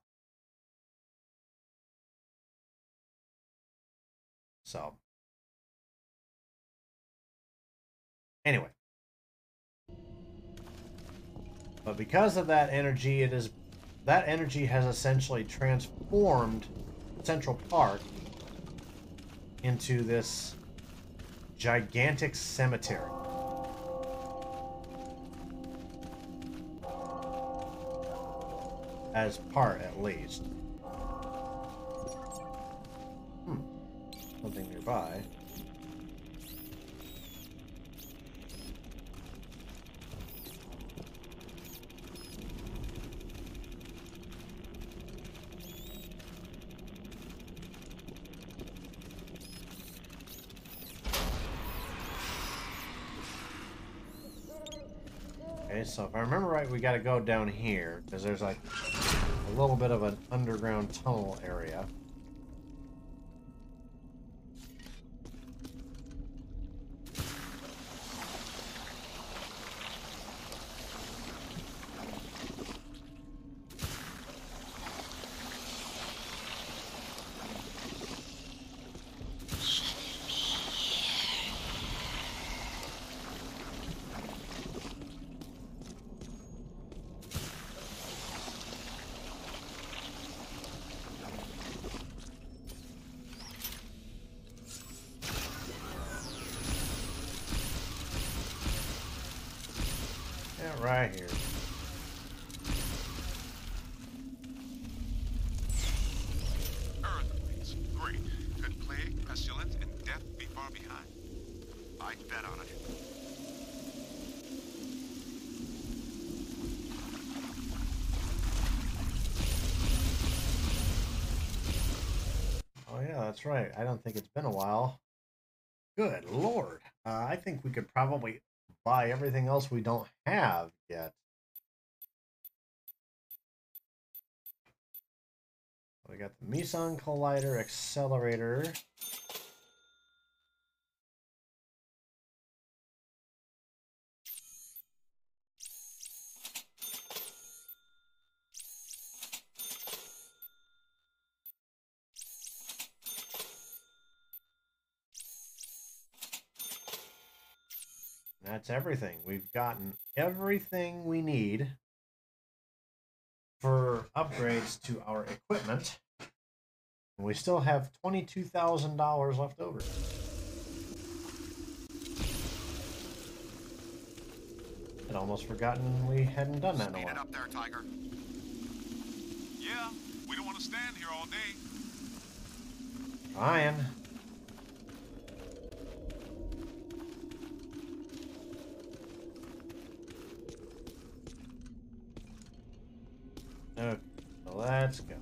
Speaker 1: So, anyway. But because of that energy, it is that energy has essentially transformed Central Park into this gigantic cemetery. As part, at least. Hmm. Something nearby. So if I remember right, we got to go down here because there's like a little bit of an underground tunnel area. Right here.
Speaker 2: Earthquakes. Great. Could plague, pestilence, and death be far behind?
Speaker 6: I'd bet on it.
Speaker 1: Oh yeah, that's right. I don't think it's been a while. Good lord. Uh, I think we could probably buy everything else we don't have yet. We got the Meson Collider Accelerator. That's everything. We've gotten everything we need for upgrades to our equipment. And we still have $22,000 left over. I'd almost forgotten we hadn't done that in a while.
Speaker 6: up there, Tiger.
Speaker 2: Yeah, we don't want to stand here all day.
Speaker 1: Trying. Okay, so let's go.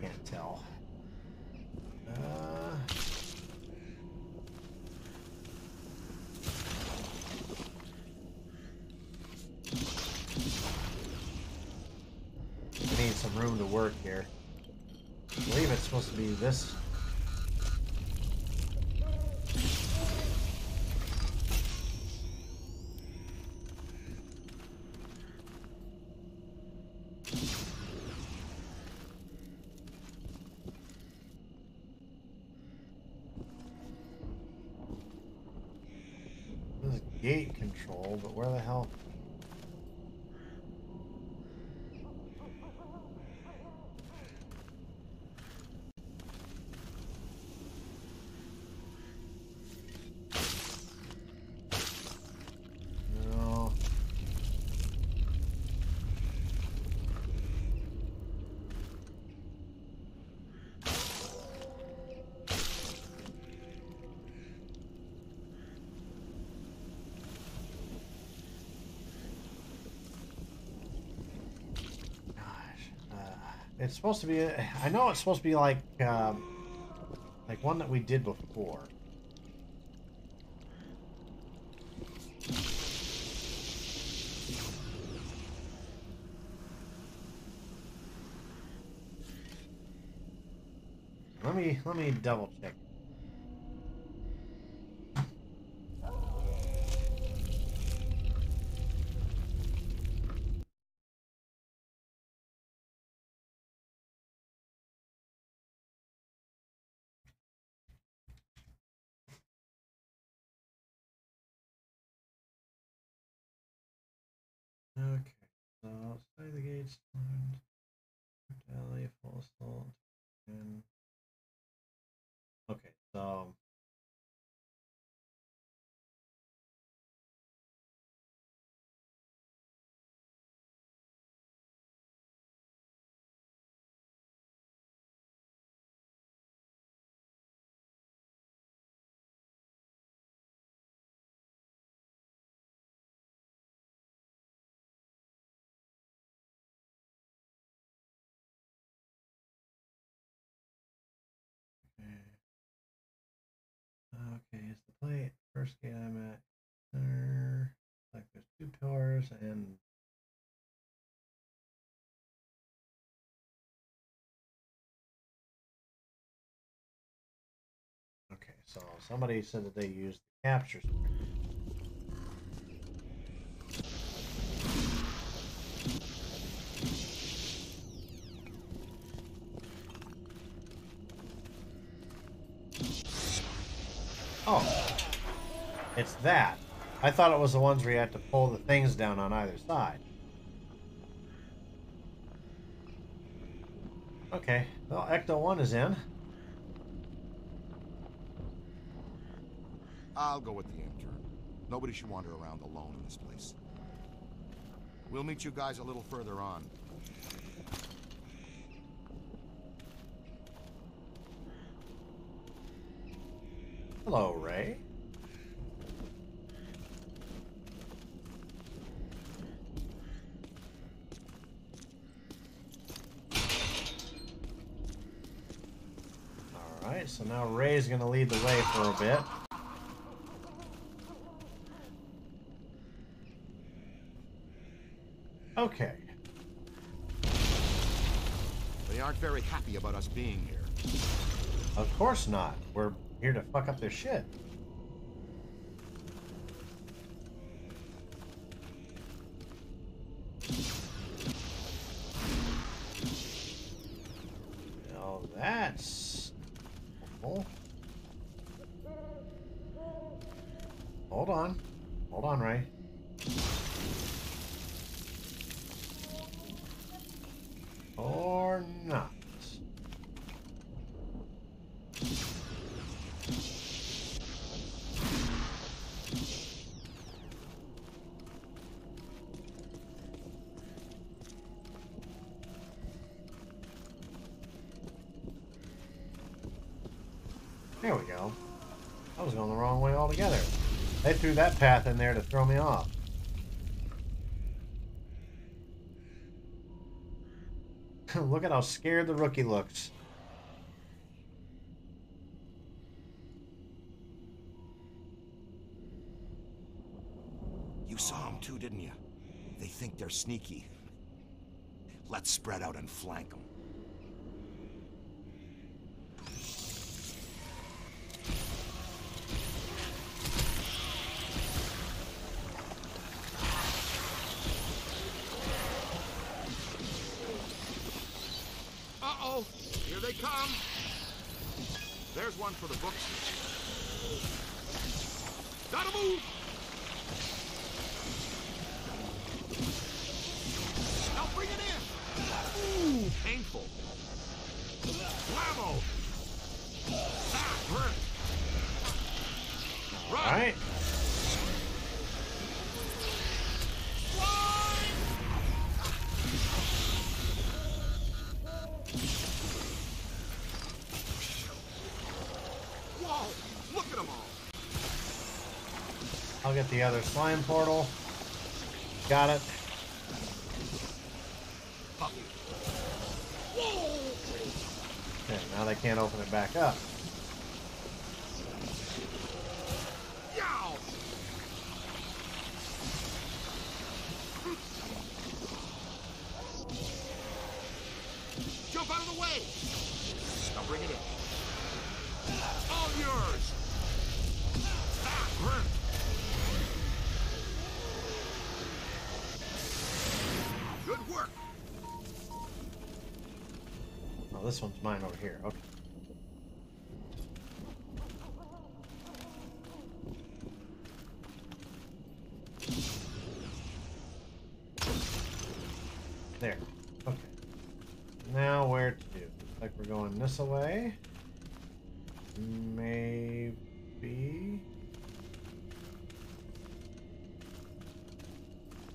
Speaker 1: Can't tell. Uh, we need some room to work here. I believe it's supposed to be This It's supposed to be. A, I know it's supposed to be like, um, like one that we did before. Let me let me double so outside the gates, full assault, and okay, so um, plate. First gate I'm at. Center. Like there's two pillars and. Okay, so somebody said that they used the capture. Oh, it's that. I thought it was the ones where you had to pull the things down on either side. Okay, well, Ecto 1 is in.
Speaker 2: I'll go with the intern. Nobody should wander around alone in this place. We'll meet you guys a little further on.
Speaker 1: Hello, Ray. Alright, so now Ray's gonna lead the way for a bit. Okay.
Speaker 2: They aren't very happy about us being here.
Speaker 1: Of course not. We're here to fuck up their shit. Now that's helpful. Hold on. Hold on, Ray. Or not. There we go. I was going the wrong way altogether. They threw that path in there to throw me off. Look at how scared the rookie looks.
Speaker 2: You saw them too, didn't you? They think they're sneaky. Let's spread out and flank them.
Speaker 7: Uh-oh! Here they come!
Speaker 2: There's one for the books.
Speaker 7: Gotta move! Now bring it in!
Speaker 2: Ooh, painful.
Speaker 7: Blammo! That hurt! Run!
Speaker 1: Alright.
Speaker 7: Whoa! Look at them all!
Speaker 1: Get the other slime portal. Got it. Okay, now they can't open it back up.
Speaker 7: Yow! Jump out of the way!
Speaker 2: Now bring it in. All yours! That hurt! Good work!
Speaker 1: Oh, this one's mine over here. Okay. There. Okay. Now where to do? Looks like we're going this way. Maybe.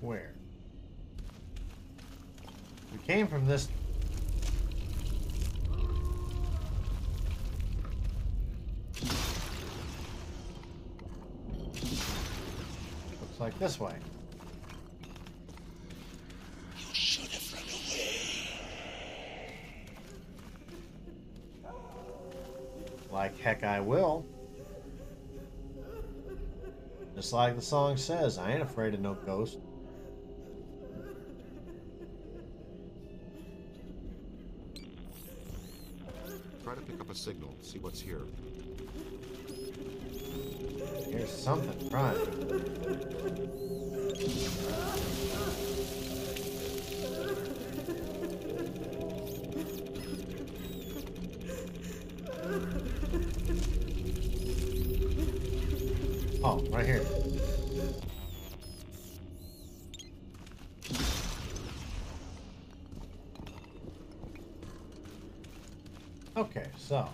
Speaker 1: Where? We came from this This way. Like heck I will. Just like the song says, I ain't afraid of no ghost.
Speaker 6: Try to pick up a signal, see what's here.
Speaker 1: Here's something, right? So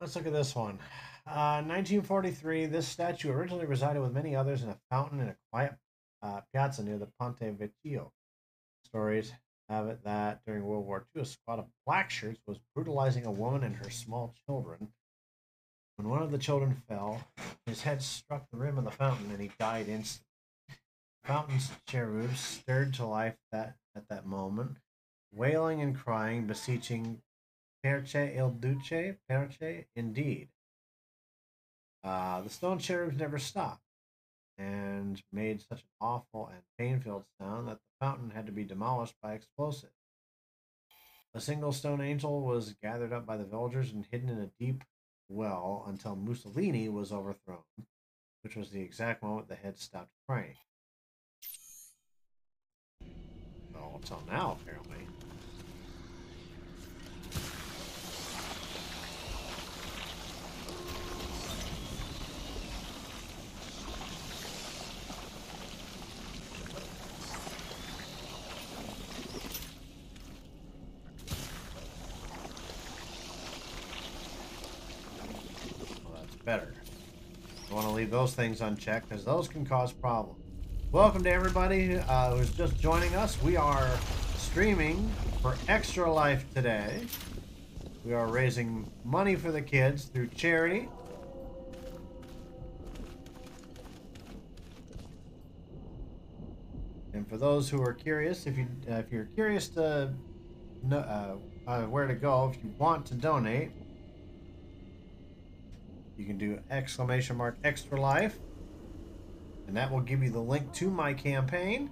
Speaker 1: let's look at this one. Uh, 1943, this statue originally resided with many others in a fountain in a quiet uh, piazza near the Ponte Vecchio. Stories have it that during World War II, a squad of black shirts was brutalizing a woman and her small children. When one of the children fell, his head struck the rim of the fountain and he died instantly. The fountain's cherubs stirred to life that at that moment, wailing and crying, beseeching Perche il Duce, Perche indeed. Uh, the stone cherubs never stopped and made such an awful and pain-filled sound that the fountain had to be demolished by explosives. A single stone angel was gathered up by the villagers and hidden in a deep well until Mussolini was overthrown, which was the exact moment the head stopped crying. Well, until now, apparently. Well, that's better. I want to leave those things unchecked because those can cause problems. Welcome to everybody uh, who's just joining us. We are streaming for Extra Life today. We are raising money for the kids through charity. And for those who are curious, if you uh, if you're curious to know uh, uh, where to go, if you want to donate, you can do exclamation mark extra life, and that will give you the link to my campaign.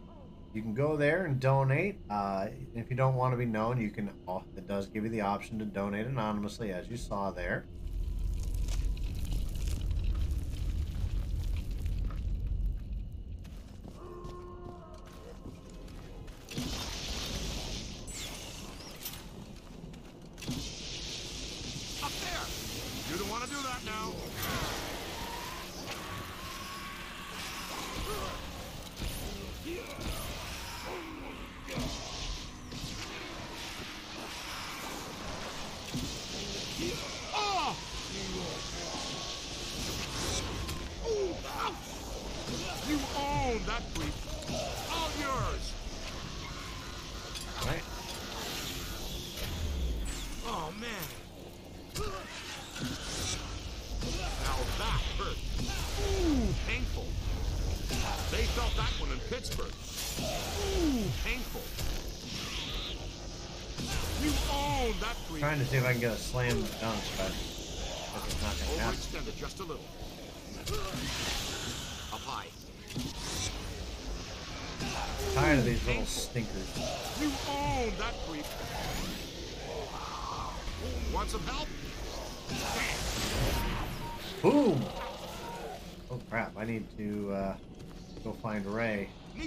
Speaker 1: You can go there and donate. Uh, if you don't want to be known, you can. Oh, it does give you the option to donate anonymously, as you saw there.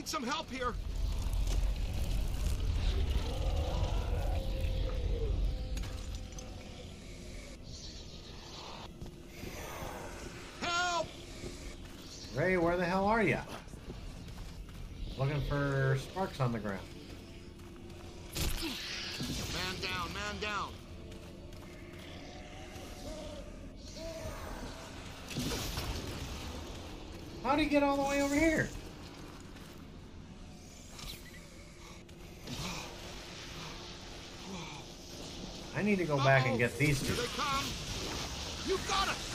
Speaker 1: Need
Speaker 2: some help here. Help!
Speaker 1: Ray, where the hell are you? Looking for sparks on the ground.
Speaker 2: Man down, man down.
Speaker 1: How'd he get all the way over here? Need to go back and get these two.
Speaker 2: You got it.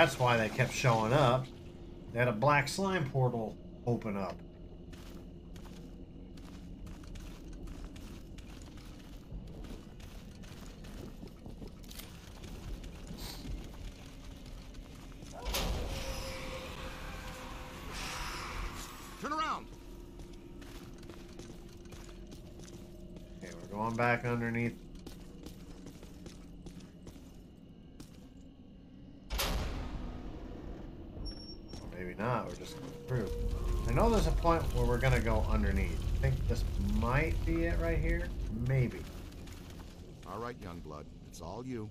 Speaker 1: That's why they kept showing up. They had a black slime portal open up.
Speaker 2: Turn around.
Speaker 1: Okay, we're going back underneath. Underneath. I think this might be it right here. Maybe.
Speaker 2: All right, young blood. It's all you.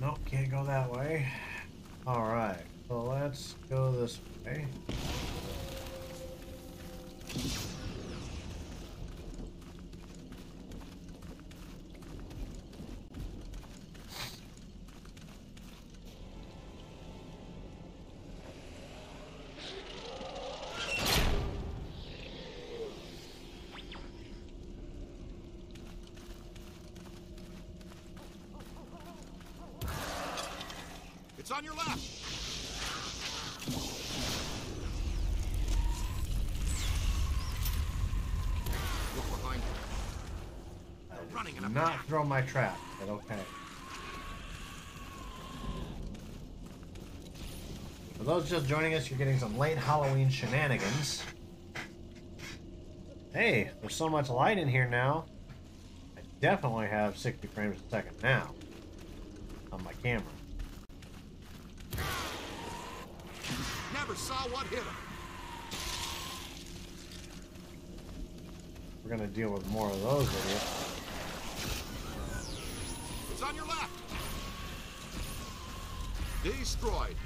Speaker 1: Nope, can't go that way. Alright, so let's go this way.
Speaker 2: On your left. Look behind you.
Speaker 1: Did
Speaker 2: running in a
Speaker 1: not
Speaker 2: pack.
Speaker 1: throw my trap, but okay. For those just joining us, you're getting some late Halloween shenanigans. Hey, there's so much light in here now. I definitely have 60 frames a second now on my camera.
Speaker 2: Never saw hit him.
Speaker 1: We're gonna deal with more of those idiots.
Speaker 2: It's on your left. Destroyed.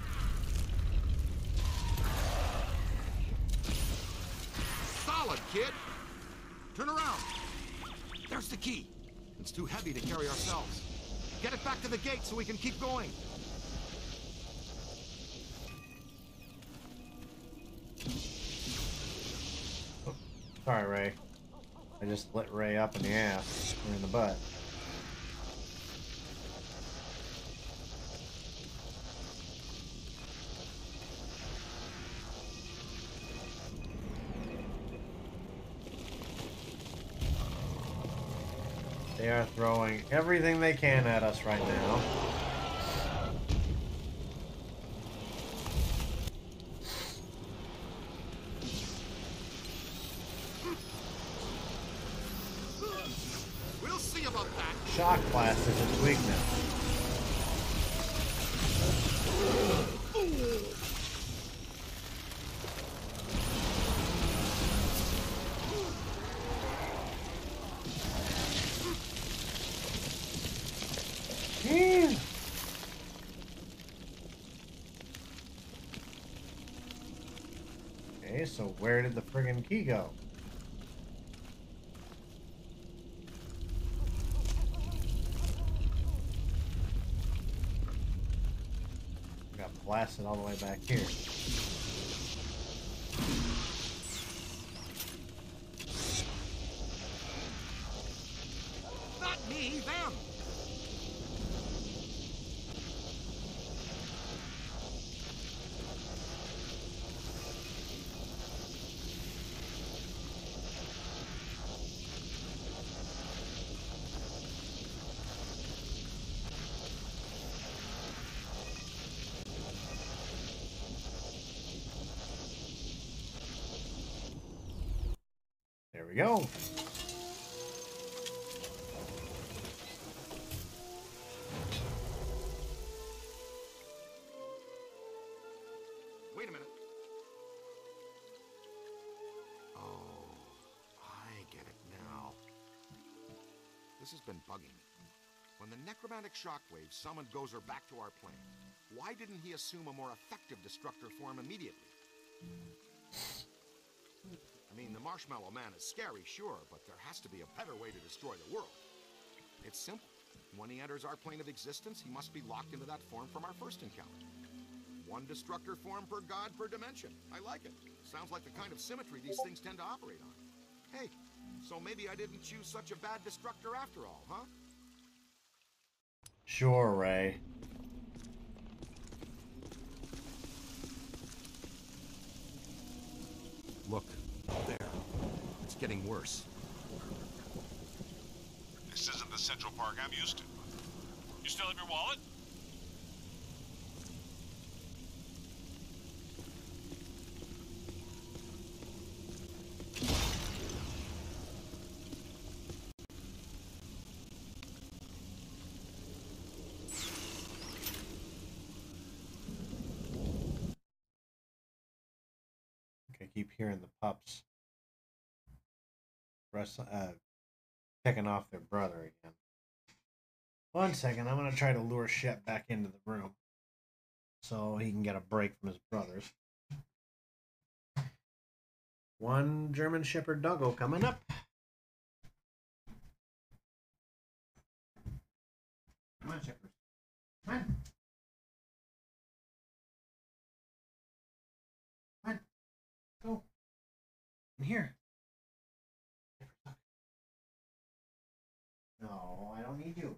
Speaker 2: Solid, kid. Turn around. There's the key. It's too heavy to carry ourselves. Get it back to the gate so we can keep going.
Speaker 1: Sorry, Ray. I just lit Ray up in the ass or in the butt. They are throwing everything they can at us right now.
Speaker 2: We'll see about that.
Speaker 1: Shock blast is its weakness. Okay, so where friggin' key go? Got blasted all the way back here.
Speaker 2: This has been bugging me. When the necromantic shockwave summoned Gozer back to our plane, why didn't he assume a more effective destructor form immediately? I mean, the Marshmallow Man is scary, sure, but there has to be a better way to destroy the world. It's simple. When he enters our plane of existence, he must be locked into that form from our first encounter. One destructor form per god per dimension. I like it. Sounds like the kind of symmetry these things tend to operate on. Hey, so maybe I didn't choose such a bad destructor after all, huh?
Speaker 1: Sure, Ray.
Speaker 2: Look, there. It's getting worse.
Speaker 4: This isn't the Central Park I'm used to. You still have your wallet?
Speaker 1: Keep hearing the pups wrestling, uh, picking off their brother again. One second, I'm gonna try to lure Shep back into the room so he can get a break from his brothers. One German Shepherd doggo coming up. Come on, Shepherd. Come on. Here. No, I don't need you.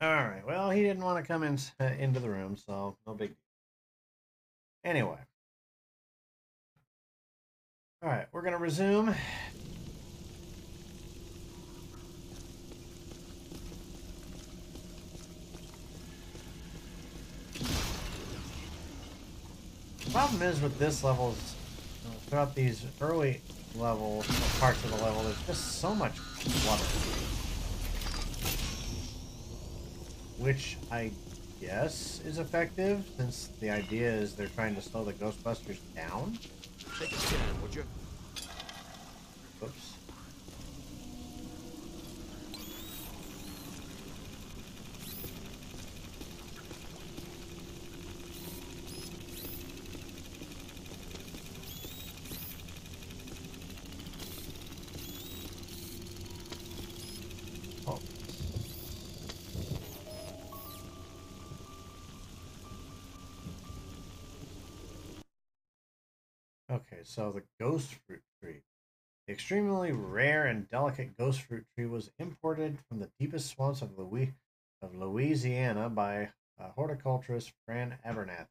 Speaker 1: All right. Well, he didn't want to come in uh, into the room, so no big deal. Anyway. All right, we're gonna resume. The Problem is with this level is you know, throughout these early level parts of the level, there's just so much clutter which I guess is effective since the idea is they're trying to slow the Ghostbusters down.
Speaker 2: Take a stand, would you?
Speaker 1: Oops. So the ghost fruit tree. The extremely rare and delicate ghost fruit tree was imported from the deepest swamps of, Louis- of Louisiana by uh, horticulturist Fran Abernathy.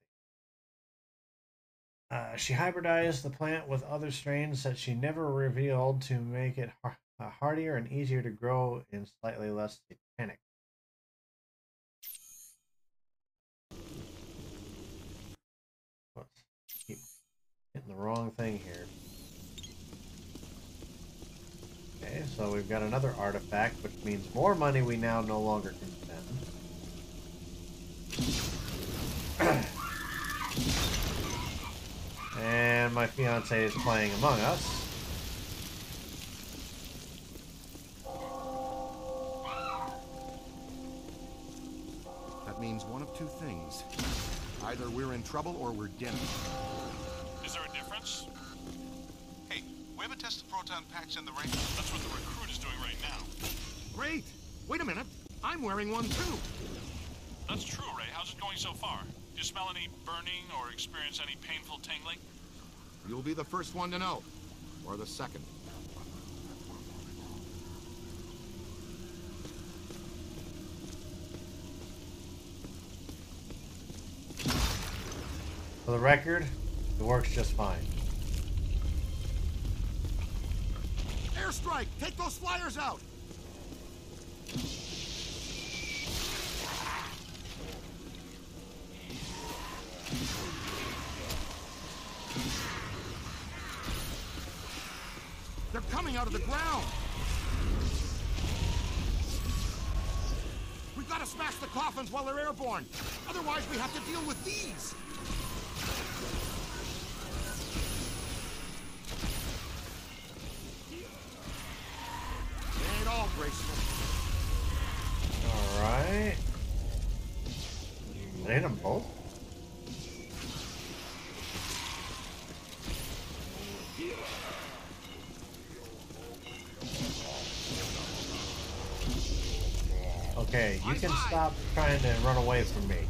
Speaker 1: Uh, she hybridized the plant with other strains that she never revealed to make it har- uh, hardier and easier to grow and slightly less satanic. Whoops. Keep hitting the wrong thing here. Okay, so we've got another artifact, which means more money we now no longer can spend. and my fiance is playing Among Us.
Speaker 2: That means one of two things. Either we're in trouble or we're dead.
Speaker 4: Is there a difference?
Speaker 3: Hey, we haven't tested proton packs in the ring.
Speaker 4: That's what the recruit is doing right now.
Speaker 2: Great! Wait a minute. I'm wearing one too.
Speaker 4: That's true, Ray. How's it going so far? Do you smell any burning or experience any painful tingling?
Speaker 2: You'll be the first one to know. Or the second.
Speaker 1: For the record, it works just fine.
Speaker 2: Airstrike! Take those flyers out! They're coming out of the ground! We've got to smash the coffins while they're airborne! Otherwise, we have to deal with these!
Speaker 1: From me.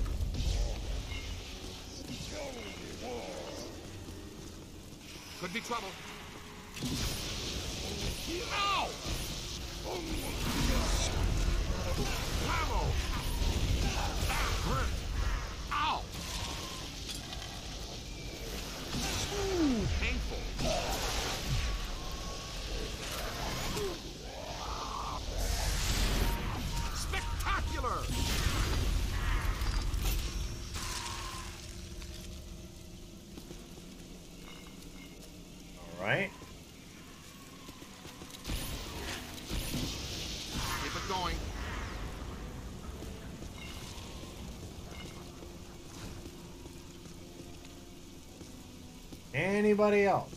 Speaker 1: Anybody else?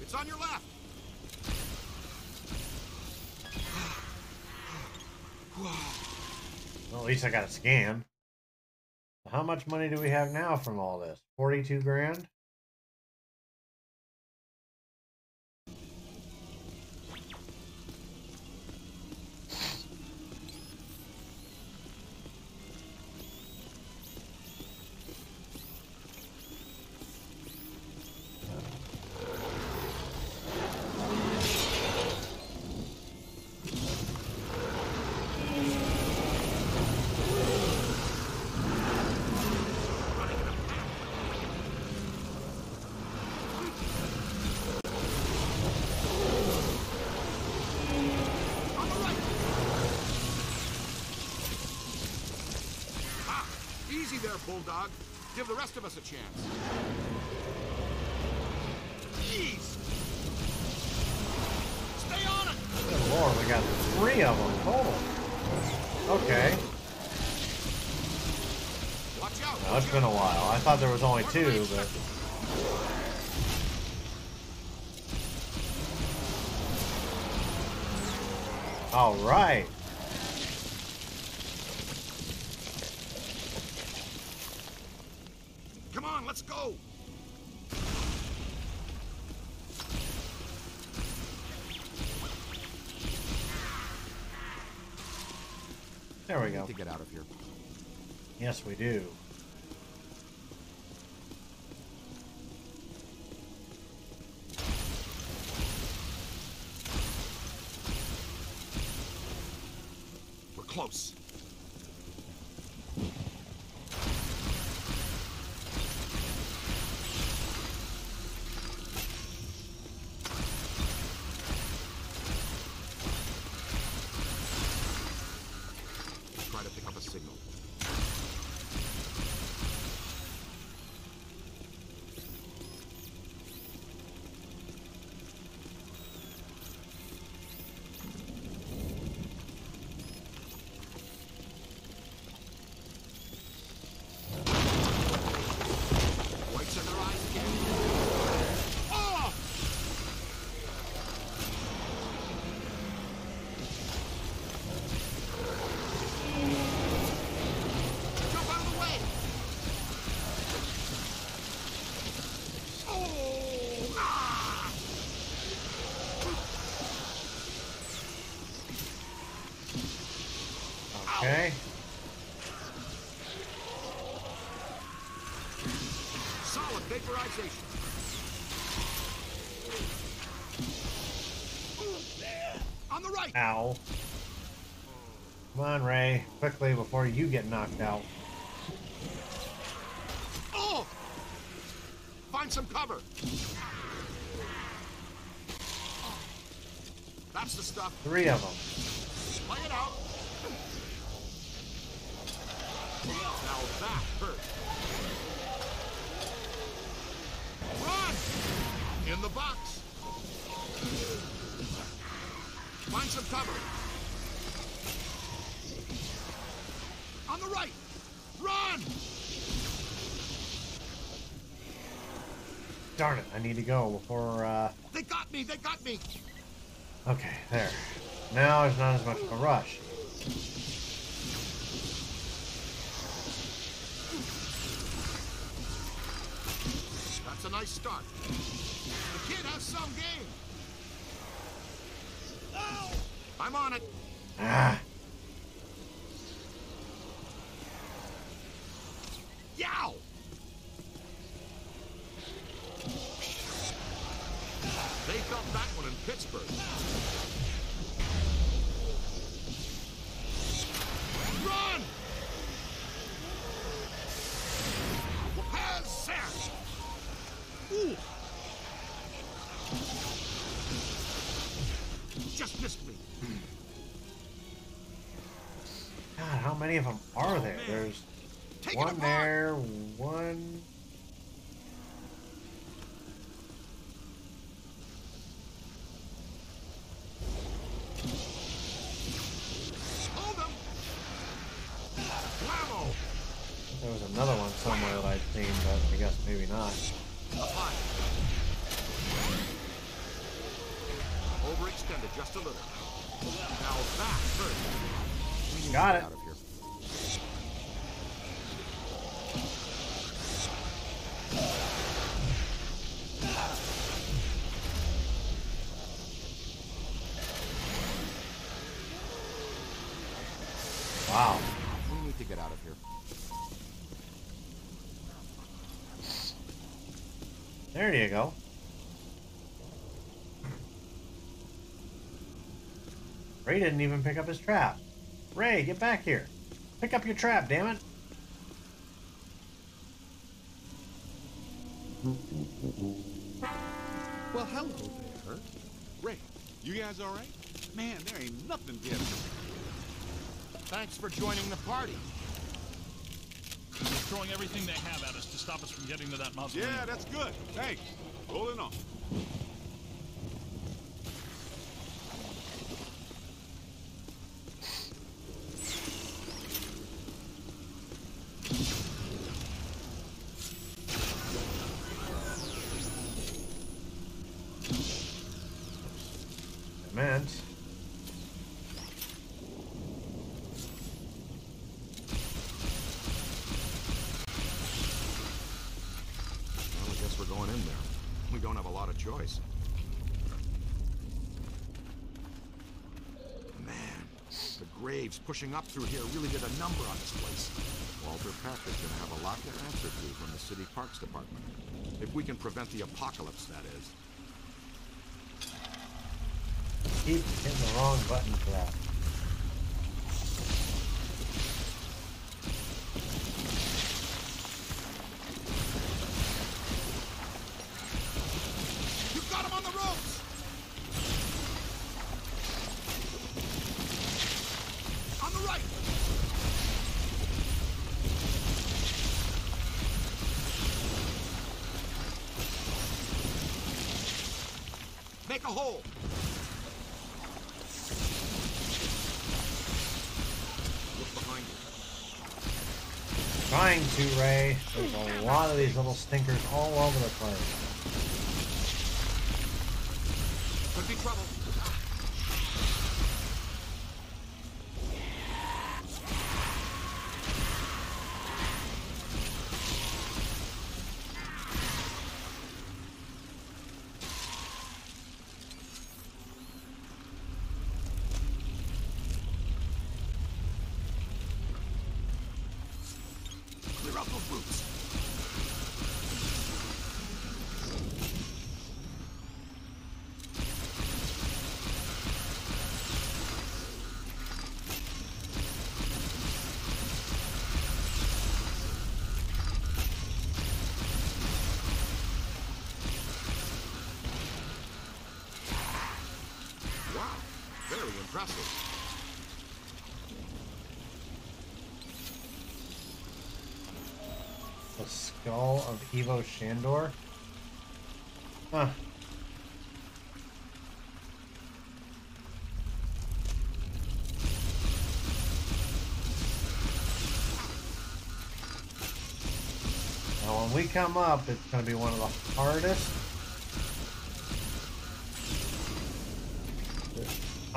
Speaker 2: It's on your left.
Speaker 1: Well, at least I got a scan. How much money do we have now from all this? 42 grand?
Speaker 2: Bulldog. Give the rest of us a chance. Jeez. Stay on it.
Speaker 1: Good lord, we got three of them total. Okay.
Speaker 2: Watch out.
Speaker 1: Now, it's been a while. I thought there was only two, but... Alright. Yes, we do. Quickly before you get knocked out.
Speaker 2: Oh! Find some cover. That's the stuff.
Speaker 1: Three of them. To go before, uh...
Speaker 2: They got me! They got me!
Speaker 1: Okay, there. Now there's not as much of a rush.
Speaker 2: That's a nice start. The kid has some game. Oh! I'm on it.
Speaker 1: Ah, There you go. Ray didn't even pick up his trap. Ray, get back here. Pick up your trap, damn it.
Speaker 3: Well, hello there. Ray, you guys all right? Man, there ain't nothing here.
Speaker 2: Thanks for joining the party.
Speaker 4: Throwing everything they have at us to stop us from getting to that mausoleum.
Speaker 3: Yeah, that's good. Thanks. Rolling on.
Speaker 1: I meant.
Speaker 2: Well, I guess we're going in there. We don't have a lot of choice. Man, the graves pushing up through here really did a number on this place. Walter Peck is going to have a lot to answer to from the city parks department. If we can prevent the apocalypse, that is.
Speaker 1: Keep hitting the wrong button for that.
Speaker 2: A hole. Look behind you.
Speaker 1: Trying to, Ray. There's a lot of these little stinkers all over the place.
Speaker 2: Impressive.
Speaker 1: The skull of Ivo Shandor? Huh. Now, when we come up, it's going to be one of the hardest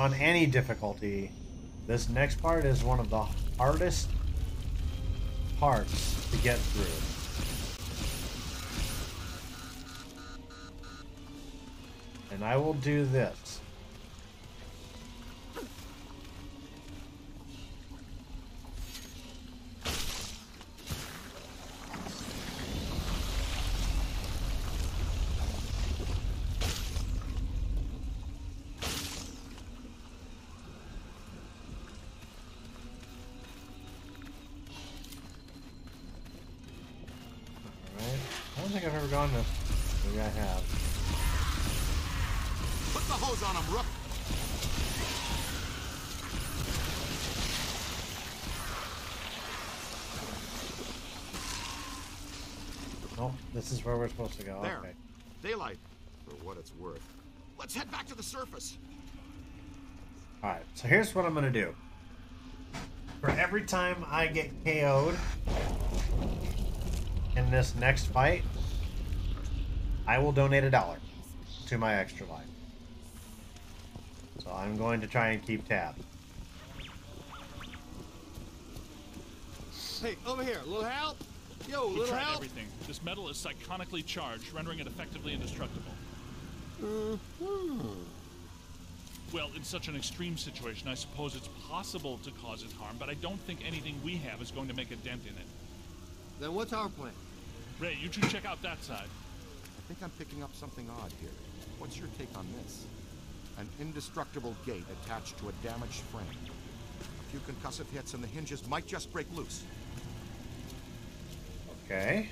Speaker 1: on any difficulty. This next part is one of the hardest parts to get through. And I will do this. This is where we're supposed to go.
Speaker 2: There.
Speaker 1: Okay.
Speaker 2: Daylight, for what it's worth. Let's head back to the surface.
Speaker 1: Alright, so here's what I'm gonna do. For every time I get KO'd in this next fight, I will donate a dollar to my extra life. So I'm going to try and keep tab.
Speaker 5: Hey, over here, little help? Yo,
Speaker 4: We
Speaker 5: little
Speaker 4: tried
Speaker 5: help?
Speaker 4: everything. This metal is psychonically charged, rendering it effectively indestructible. Uh-huh. Well, in such an extreme situation, I suppose it's possible to cause it harm, but I don't think anything we have is going to make a dent in it.
Speaker 5: Then what's our plan?
Speaker 4: Ray, you two check out that side.
Speaker 2: I think I'm picking up something odd here. What's your take on this? An indestructible gate attached to a damaged frame. A few concussive hits and the hinges might just break loose.
Speaker 1: Okay.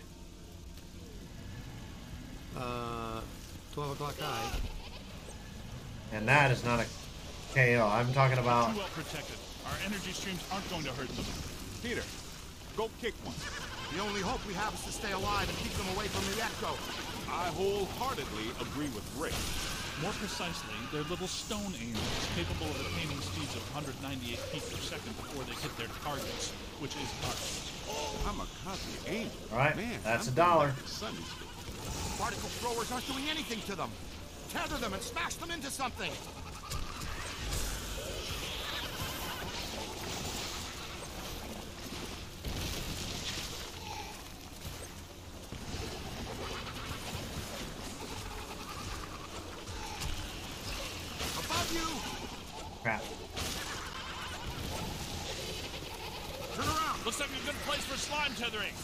Speaker 5: Uh, 12 o'clock high.
Speaker 1: And that is not a KO. I'm talking about.
Speaker 4: Too well protected. Our energy streams aren't going to hurt them.
Speaker 3: Peter, go kick one.
Speaker 2: The only hope we have is to stay alive and keep them away from the ecto.
Speaker 3: I wholeheartedly agree with Rick.
Speaker 4: More precisely, they're little stone angels capable of attaining speeds of 198 feet per second before they hit their targets, which is us.
Speaker 3: I'm a cosmic angel.
Speaker 1: All right,
Speaker 3: Man,
Speaker 1: that's
Speaker 3: I'm
Speaker 1: a dollar.
Speaker 3: like Sunday school.
Speaker 2: Particle throwers aren't doing anything to them. Tether them and smash them into something. Above you!
Speaker 1: Crap.
Speaker 2: Turn around!
Speaker 4: Looks like a good place for slime tethering.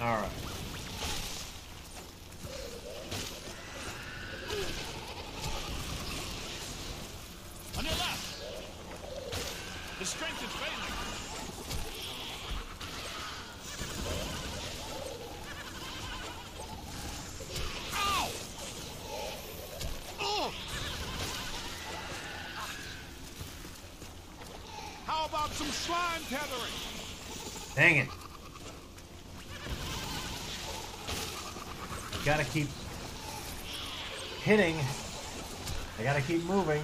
Speaker 1: All right.
Speaker 4: On your left. The strength is failing.
Speaker 2: Ow! Oh!
Speaker 3: some slime tethering.
Speaker 1: Dang it. Gotta keep hitting. I gotta keep moving.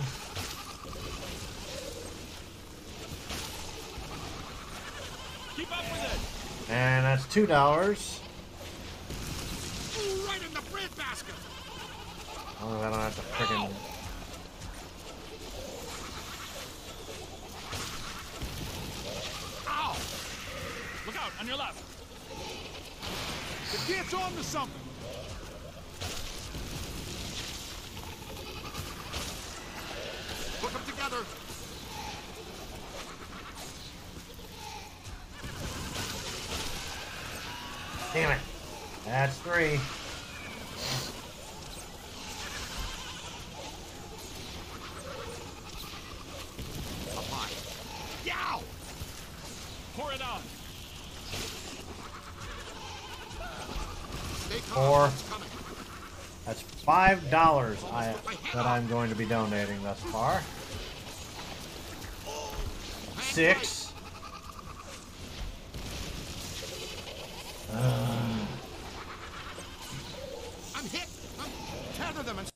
Speaker 4: Keep up with
Speaker 1: And that's two dollars. Dollars I that I'm going to be donating thus far. Six.
Speaker 2: I'm hit. I'm tether them and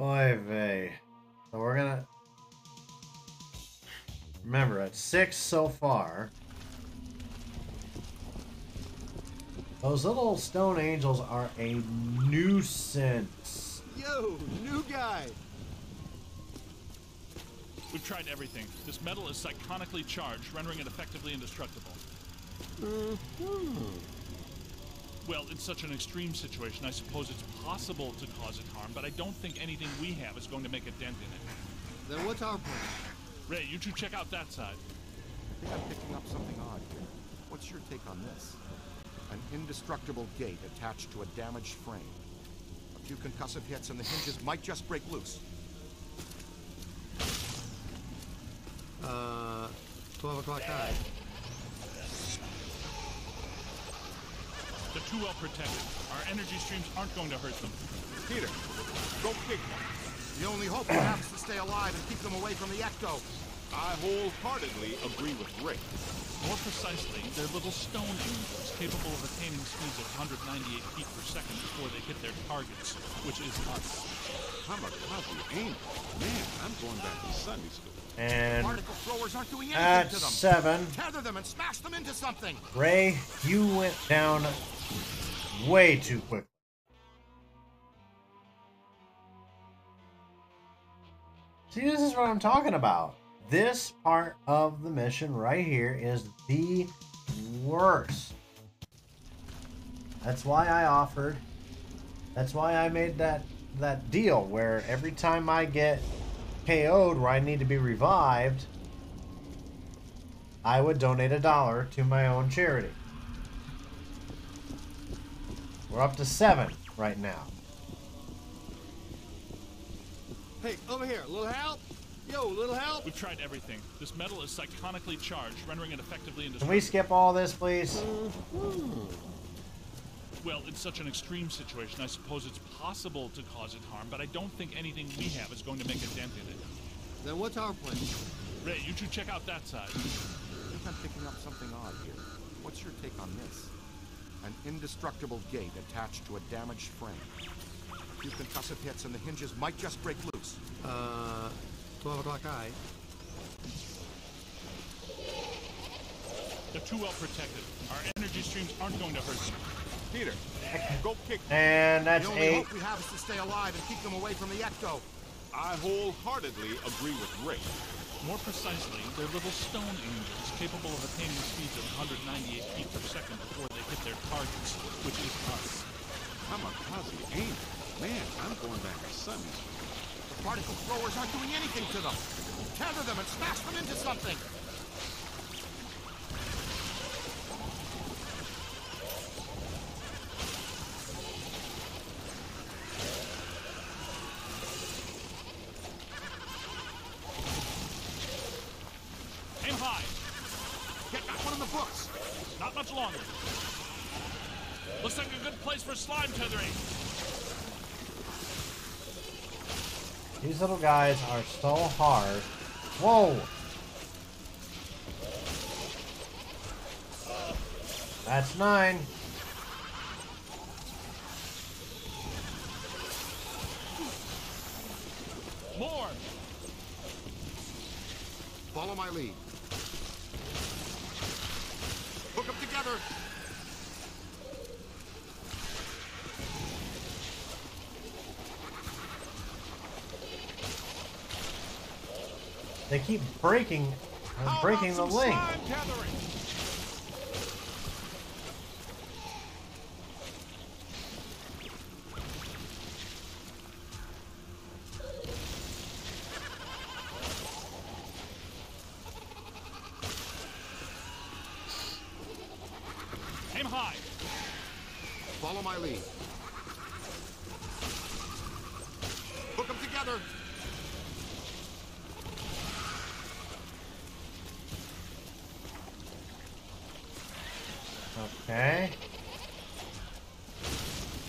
Speaker 1: Oy vey. So we're gonna remember at six so far. Those little stone angels are a nuisance.
Speaker 5: Yo, new guy.
Speaker 4: We've tried everything. This metal is psychonically charged, rendering it effectively indestructible. Mm-hmm. Well, in such an extreme situation, I suppose it's possible to cause it harm, but I don't think anything we have is going to make a dent in it.
Speaker 5: Then what's our plan?
Speaker 4: Ray, you two check out that side.
Speaker 2: I think I'm picking up something odd here. What's your take on this? An indestructible gate attached to a damaged frame. A few concussive hits and the hinges might just break loose.
Speaker 5: Uh, 12 o'clock high.
Speaker 4: They're too well protected. Our energy streams aren't going to hurt them.
Speaker 3: Peter, go kick one.
Speaker 2: The only hope we have is to stay alive and keep them away from the ecto.
Speaker 3: I wholeheartedly agree with Rick.
Speaker 4: More precisely, they're little stone angels capable of attaining speeds of 198 feet per second before they hit their targets, which is us.
Speaker 3: Kamikaze angel. Man, I'm going back to Sunday school.
Speaker 1: And
Speaker 2: Particle throwers aren't doing anything
Speaker 1: at
Speaker 2: to them.
Speaker 1: seven,
Speaker 2: Tether them and smash them into something.
Speaker 1: Ray, you went down way too quick. See, this is what I'm talking about. This part of the mission right here is the worst. That's why I offered. That's why I made that that deal where every time I get KO'd where I need to be revived, I would donate a dollar to my own charity. We're up to seven right now.
Speaker 5: Hey, over here. a Little help? Yo, little help?
Speaker 4: We've tried everything. This metal is psychonically charged, rendering it effectively
Speaker 1: Can we skip all this, please? Mm-hmm.
Speaker 4: Well, in such an extreme situation, I suppose it's possible to cause it harm, but I don't think anything we have is going to make a dent in it.
Speaker 5: Then what's our plan?
Speaker 4: Ray, you two check out that side.
Speaker 2: I think I'm picking up something odd here. What's your take on this? An indestructible gate attached to a damaged frame. A few concussive hits and the hinges might just break loose.
Speaker 5: Uh, 12 o'clock high.
Speaker 4: They're too well protected. Our energy streams aren't going to hurt them.
Speaker 3: Peter, go kick one.
Speaker 1: And that's
Speaker 2: the only
Speaker 1: eight.
Speaker 2: hope we have is to stay alive and keep them away from the ecto.
Speaker 3: I wholeheartedly agree with Ray.
Speaker 4: More precisely, they're little stone angels capable of attaining speeds of 198 feet per second before they hit their targets, which is us.
Speaker 3: I'm a Kamikaze angel. Man, I'm going back to Sunday.
Speaker 2: The particle throwers aren't doing anything to them. Tether them and smash them into something.
Speaker 4: Aim high.
Speaker 2: Get that one in the books.
Speaker 4: Not much longer. Looks like a good place for slime tethering.
Speaker 1: These little guys are so hard. Whoa! That's nine.
Speaker 4: More!
Speaker 2: Follow my lead. Hook up together.
Speaker 1: They keep breaking, breaking the link.
Speaker 3: slime tethering?
Speaker 4: Aim high!
Speaker 2: Follow my lead. Hook them together.
Speaker 1: Okay.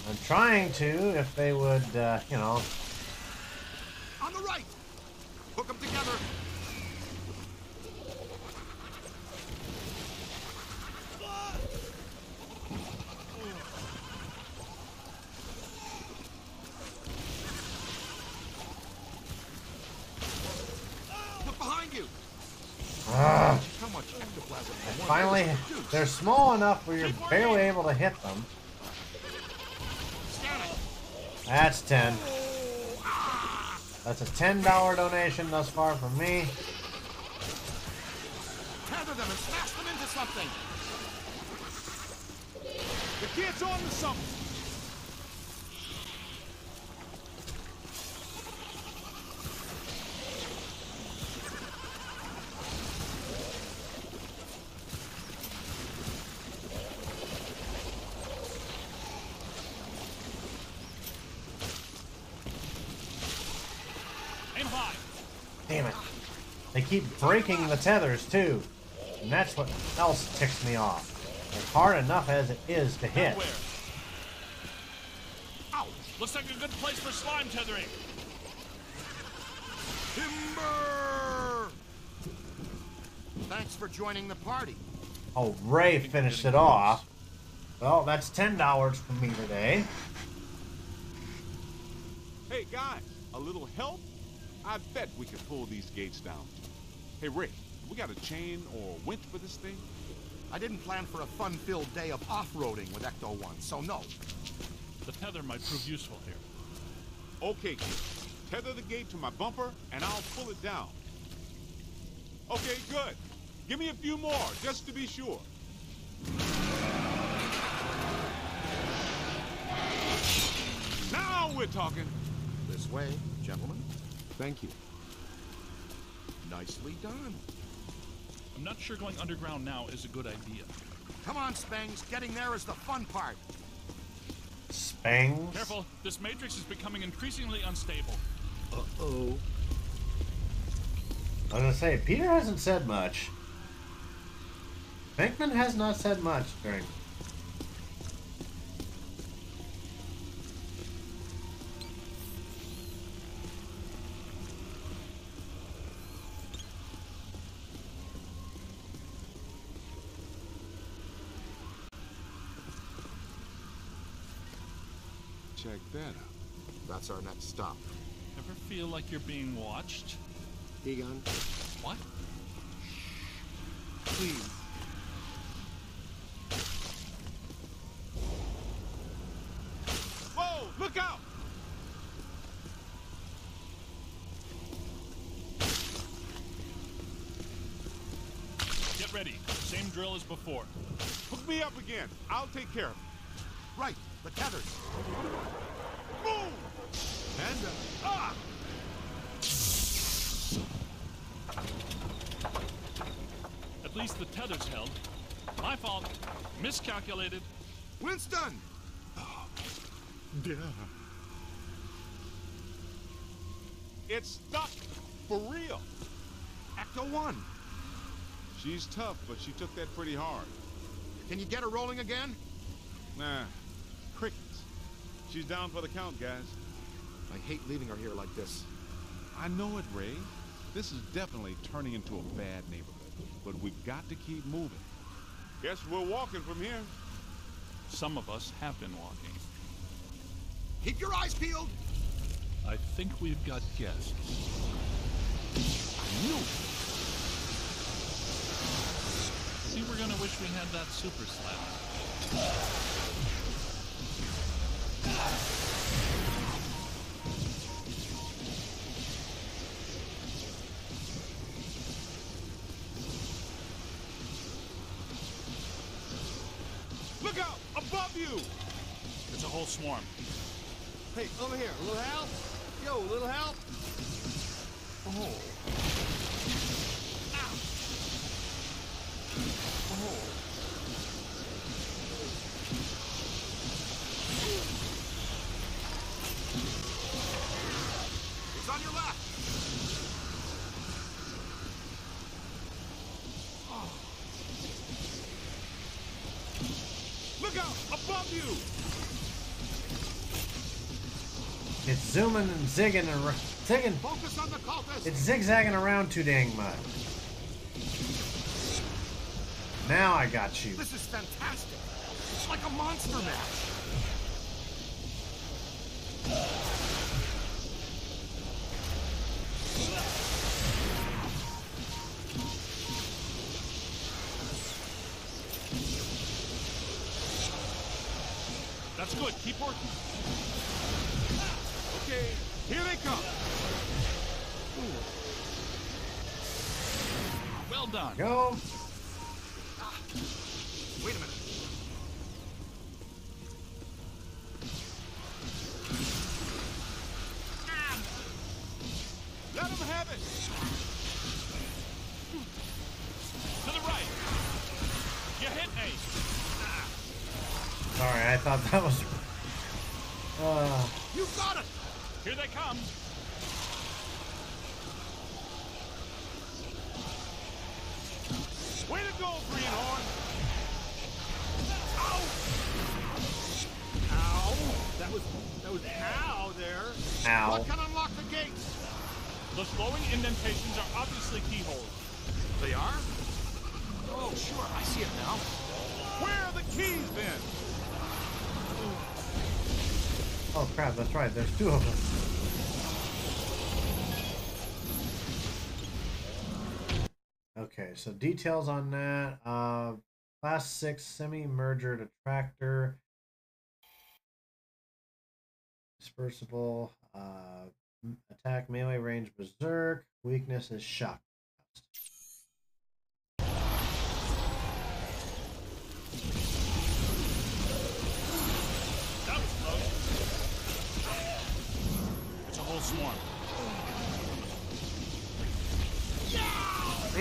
Speaker 1: I'm trying to, if they would, uh, you know,
Speaker 2: On the right. Hook them together. Look behind you.
Speaker 1: ah,
Speaker 2: How much ectoplasm? can one
Speaker 1: finally, they're small enough where you're barely able to hit them. That's 10. That's a $10 donation thus far from me.
Speaker 2: Tether them and smash them into something.
Speaker 3: The kid's on to something.
Speaker 4: Aim high!
Speaker 1: Damn it. They keep breaking the tethers too. And that's what else ticks me off. They're hard enough as it is to hit.
Speaker 4: Looks like a good place for slime tethering!
Speaker 2: Timber! Thanks for joining the party.
Speaker 1: Oh, Ray finished it off. Well, that's $10 from me today.
Speaker 3: Hey, guys, a little help? I bet we can pull these gates down. Hey, Rick, we got a chain or a winch for this thing?
Speaker 2: I didn't plan for a fun-filled day of off-roading with Ecto-1, so no.
Speaker 4: The tether might prove useful here.
Speaker 3: Okay, kid. Tether the gate to my bumper, and I'll pull it down. Okay, good. Give me a few more, just to be sure. Now we're talking.
Speaker 2: This way, gentlemen.
Speaker 3: Thank you.
Speaker 2: Nicely done.
Speaker 4: I'm not sure going underground now is a good idea.
Speaker 2: Come on, Spengs. Getting there is the fun part.
Speaker 1: Spengs.
Speaker 4: Careful, this matrix is becoming increasingly unstable.
Speaker 2: Uh-oh.
Speaker 1: I was gonna say, Peter hasn't said much. Venkman has not said much during.
Speaker 3: Check.
Speaker 2: That's our next stop.
Speaker 4: Ever feel like you're being watched?
Speaker 2: Egon,
Speaker 4: What?
Speaker 2: please.
Speaker 3: Whoa, look out!
Speaker 4: Get ready. Same drill as before.
Speaker 3: Hook me up again. I'll take care of it.
Speaker 2: Right, the tethers.
Speaker 3: Boom!
Speaker 2: And, uh,
Speaker 3: Ah!
Speaker 4: At least the tether's held. My fault. Miscalculated.
Speaker 2: Winston!
Speaker 3: It's stuck. For real.
Speaker 2: Ecto-1.
Speaker 3: She's tough, but she took that pretty hard.
Speaker 2: Can you get her rolling again?
Speaker 3: Nah. Crickets. She's down for the count, guys.
Speaker 2: I hate leaving her here like this.
Speaker 3: I know it, Ray. This is definitely turning into a bad neighborhood. But we've got to keep moving. Guess we're walking from here.
Speaker 4: Some of us have been walking.
Speaker 2: Keep your eyes peeled.
Speaker 4: I think we've got guests.
Speaker 2: I knew it.
Speaker 4: See, we're gonna wish we had that super slap.
Speaker 3: Look out! Above you!
Speaker 4: It's a whole swarm.
Speaker 5: Hey, over here. A little help? Yo, a little help?
Speaker 4: Oh. oh.
Speaker 2: It's on your left. Oh.
Speaker 3: Look out! Above you!
Speaker 1: It's zooming and zigging and zigging.
Speaker 2: Focus on the cultist.
Speaker 1: It's zigzagging around too dang much. Now I got you.
Speaker 2: This is fantastic. It's like a monster match.
Speaker 4: That's good. Keep working.
Speaker 3: Okay, here they come.
Speaker 4: Well done.
Speaker 1: Go.
Speaker 4: Right.
Speaker 1: There's two of them. Okay, so details on that. Uh, class six semi-merger attractor. Dispersible. Uh, attack melee range berserk. Weakness is shock.
Speaker 4: It's a swarm.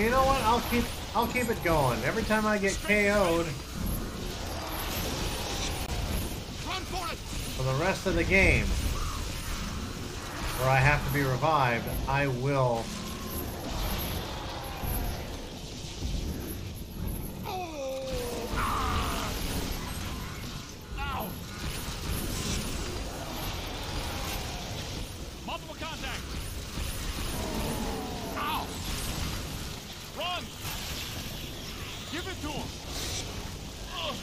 Speaker 1: You know what? I'll keep I'll keep it going. Every time I get KO'd
Speaker 2: for
Speaker 1: for the rest of the game, where I have to be revived, I will
Speaker 2: Oh!
Speaker 3: Give it to him.
Speaker 4: Ugh.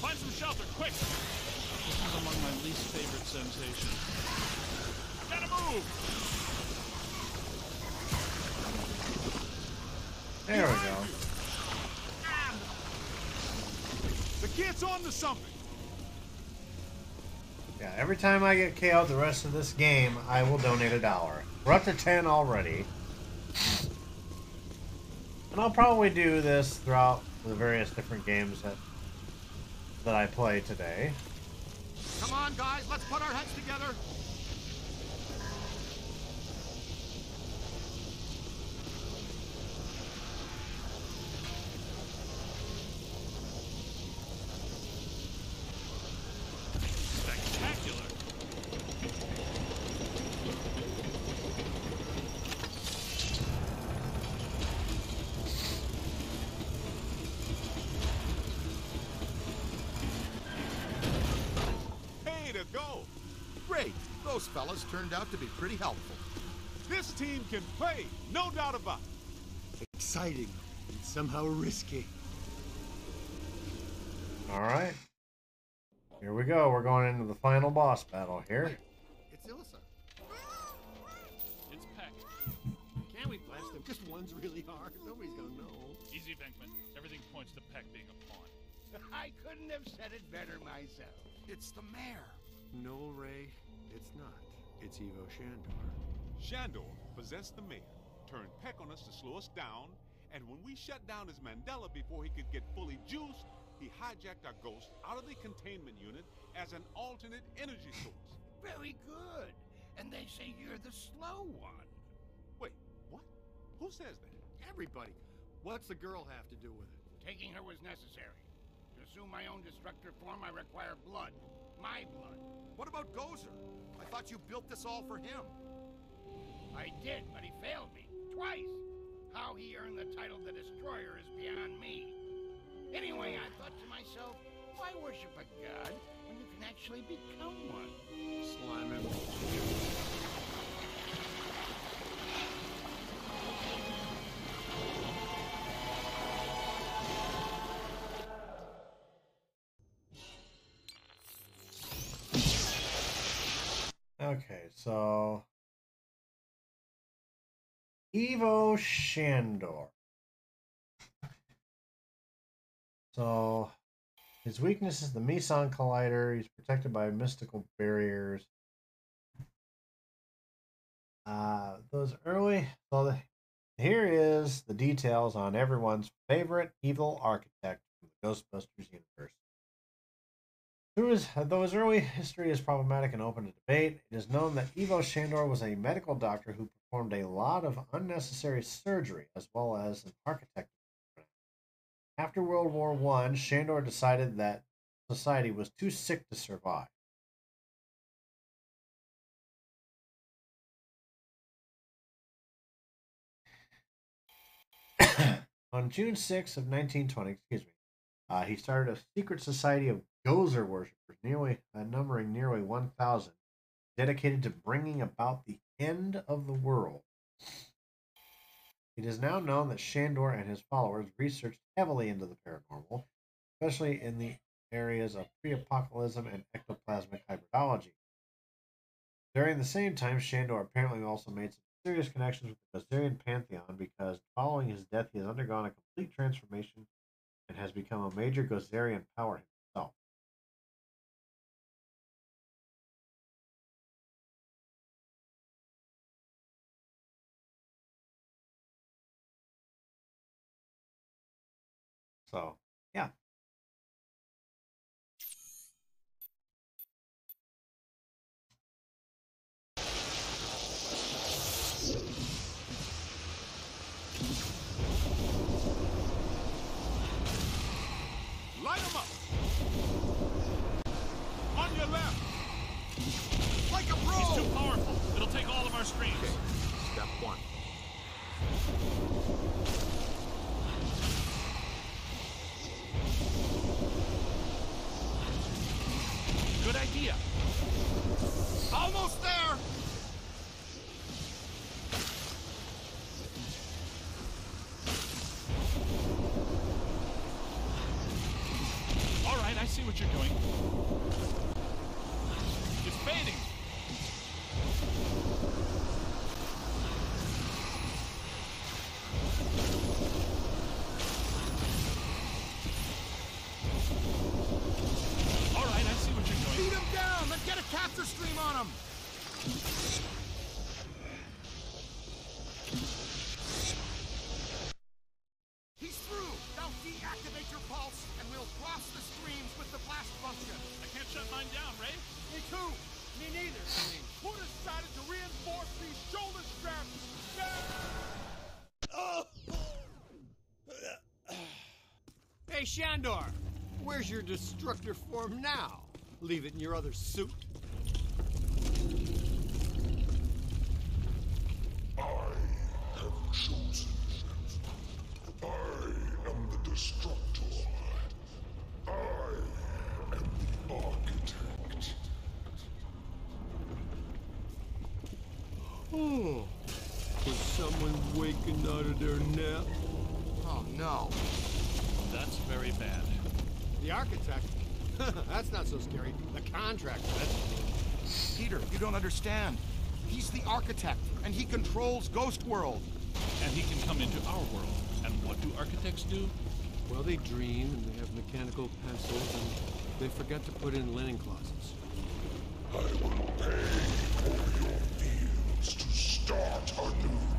Speaker 4: Find some shelter, quick. This is among my least favorite sensations. Gotta move.
Speaker 1: There we go.
Speaker 3: The kid's on to something.
Speaker 1: Yeah, every time I get KO'd the rest of this game, I will donate a dollar. We're up to 10 already. And I'll probably do this throughout the various different games that that I play today.
Speaker 2: Come on, guys. Let's put our heads together.
Speaker 3: Way to go.
Speaker 2: Great. Those fellas turned out to be pretty helpful.
Speaker 3: This team can play, no doubt about it.
Speaker 5: Exciting and somehow risky.
Speaker 1: All right. Here we go. We're going into the final boss battle here.
Speaker 5: It's Ilyssa.
Speaker 4: It's Peck.
Speaker 5: Can we blast him? Just one's really hard. Nobody's gonna know.
Speaker 4: Easy, Venkman. Everything points to Peck being a pawn.
Speaker 8: I couldn't have said it better myself.
Speaker 2: It's the mayor.
Speaker 5: No, Ray, it's not. It's Ivo Shandor.
Speaker 3: Shandor possessed the mayor, turned Peck on us to slow us down, and when we shut down his mandala before he could get fully juiced, he hijacked our ghost out of the containment unit as an alternate energy source.
Speaker 8: Very good. And they say you're the slow one.
Speaker 3: Wait, what? Who says that?
Speaker 5: Everybody. What's the girl have to do with it?
Speaker 8: Taking her was necessary. To assume my own destructor form, I require blood. My blood.
Speaker 2: What about Gozer? I thought you built this all for him.
Speaker 8: I did, but he failed me. Twice. How he earned the title the Destroyer is beyond me. Anyway, I thought to myself, why worship a god when you can actually become one?
Speaker 5: Slime him.
Speaker 1: So Ivo Shandor. So his weakness is the Meson Collider. He's protected by mystical barriers. Uh, those early. Well, the, here is the details on everyone's favorite evil architect from the Ghostbusters universe. Though his early history is problematic and open to debate, it is known that Ivo Shandor was a medical doctor who performed a lot of unnecessary surgery as well as an architect. After World War I, Shandor decided that society was too sick to survive. On June 6 of 1920, excuse me, uh, he started a secret society of Gozer worshippers, nearly uh, numbering nearly 1,000, dedicated to bringing about the end of the world. It is now known that Shandor and his followers researched heavily into the paranormal, especially in the areas of pre-apocalypse and ectoplasmic hybridology. During the same time, Shandor apparently also made some serious connections with the Gozerian pantheon because following his death, he has undergone a complete transformation and has become a major Gozerian power So, yeah.
Speaker 5: Hey, Shandor. Where's your destructor form now? Leave it in your other suit.
Speaker 9: I have chosen. I am the destructor. I am the architect.
Speaker 5: Oh, was someone waking out of their nap?
Speaker 2: Oh no.
Speaker 4: That's very bad.
Speaker 5: The architect? that's not so scary. The contractor, that's...
Speaker 2: Peter, you don't understand. He's the architect, and he controls Ghost World.
Speaker 4: And he can come into our world. And what do architects do?
Speaker 5: Well, they dream, and they have mechanical pencils, and they forget to put in linen closets.
Speaker 9: I will pay for your fields to start anew.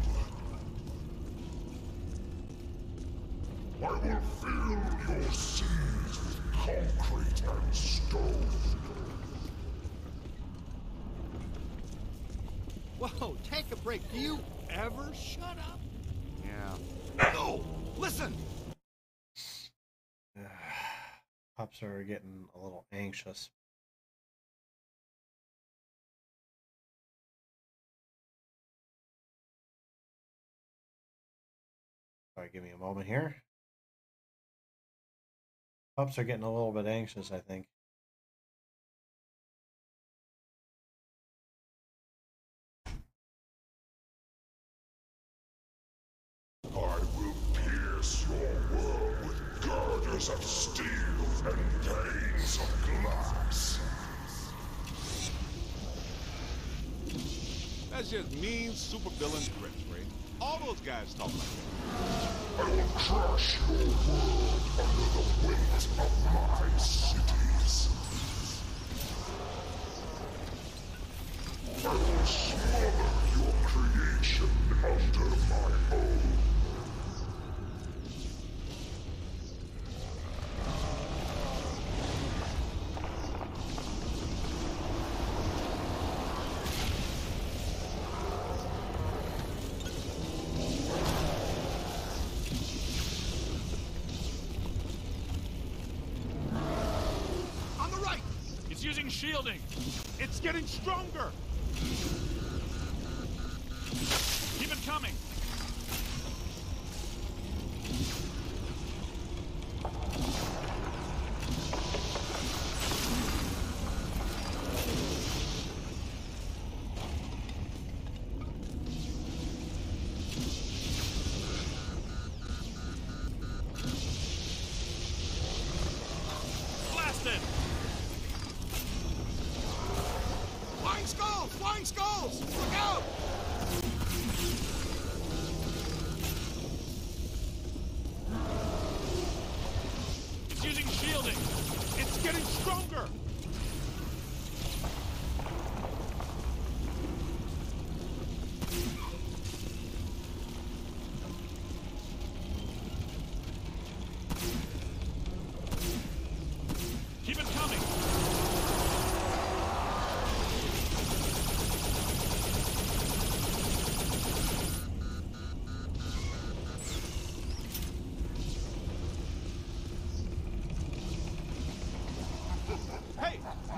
Speaker 9: I will fill your seas with concrete and stone.
Speaker 5: Whoa, take a break. Do you ever shut up?
Speaker 2: Yeah. No! Listen!
Speaker 1: Pups are getting a little anxious. Sorry, give me a moment here. Pups are getting a little bit anxious, I think.
Speaker 9: I will pierce your world with girders of steel and panes of glass.
Speaker 3: That's just mean supervillain Ray. All those guys talk like that.
Speaker 9: I will crush your world under the weight of my cities. I will smother your creation under my own.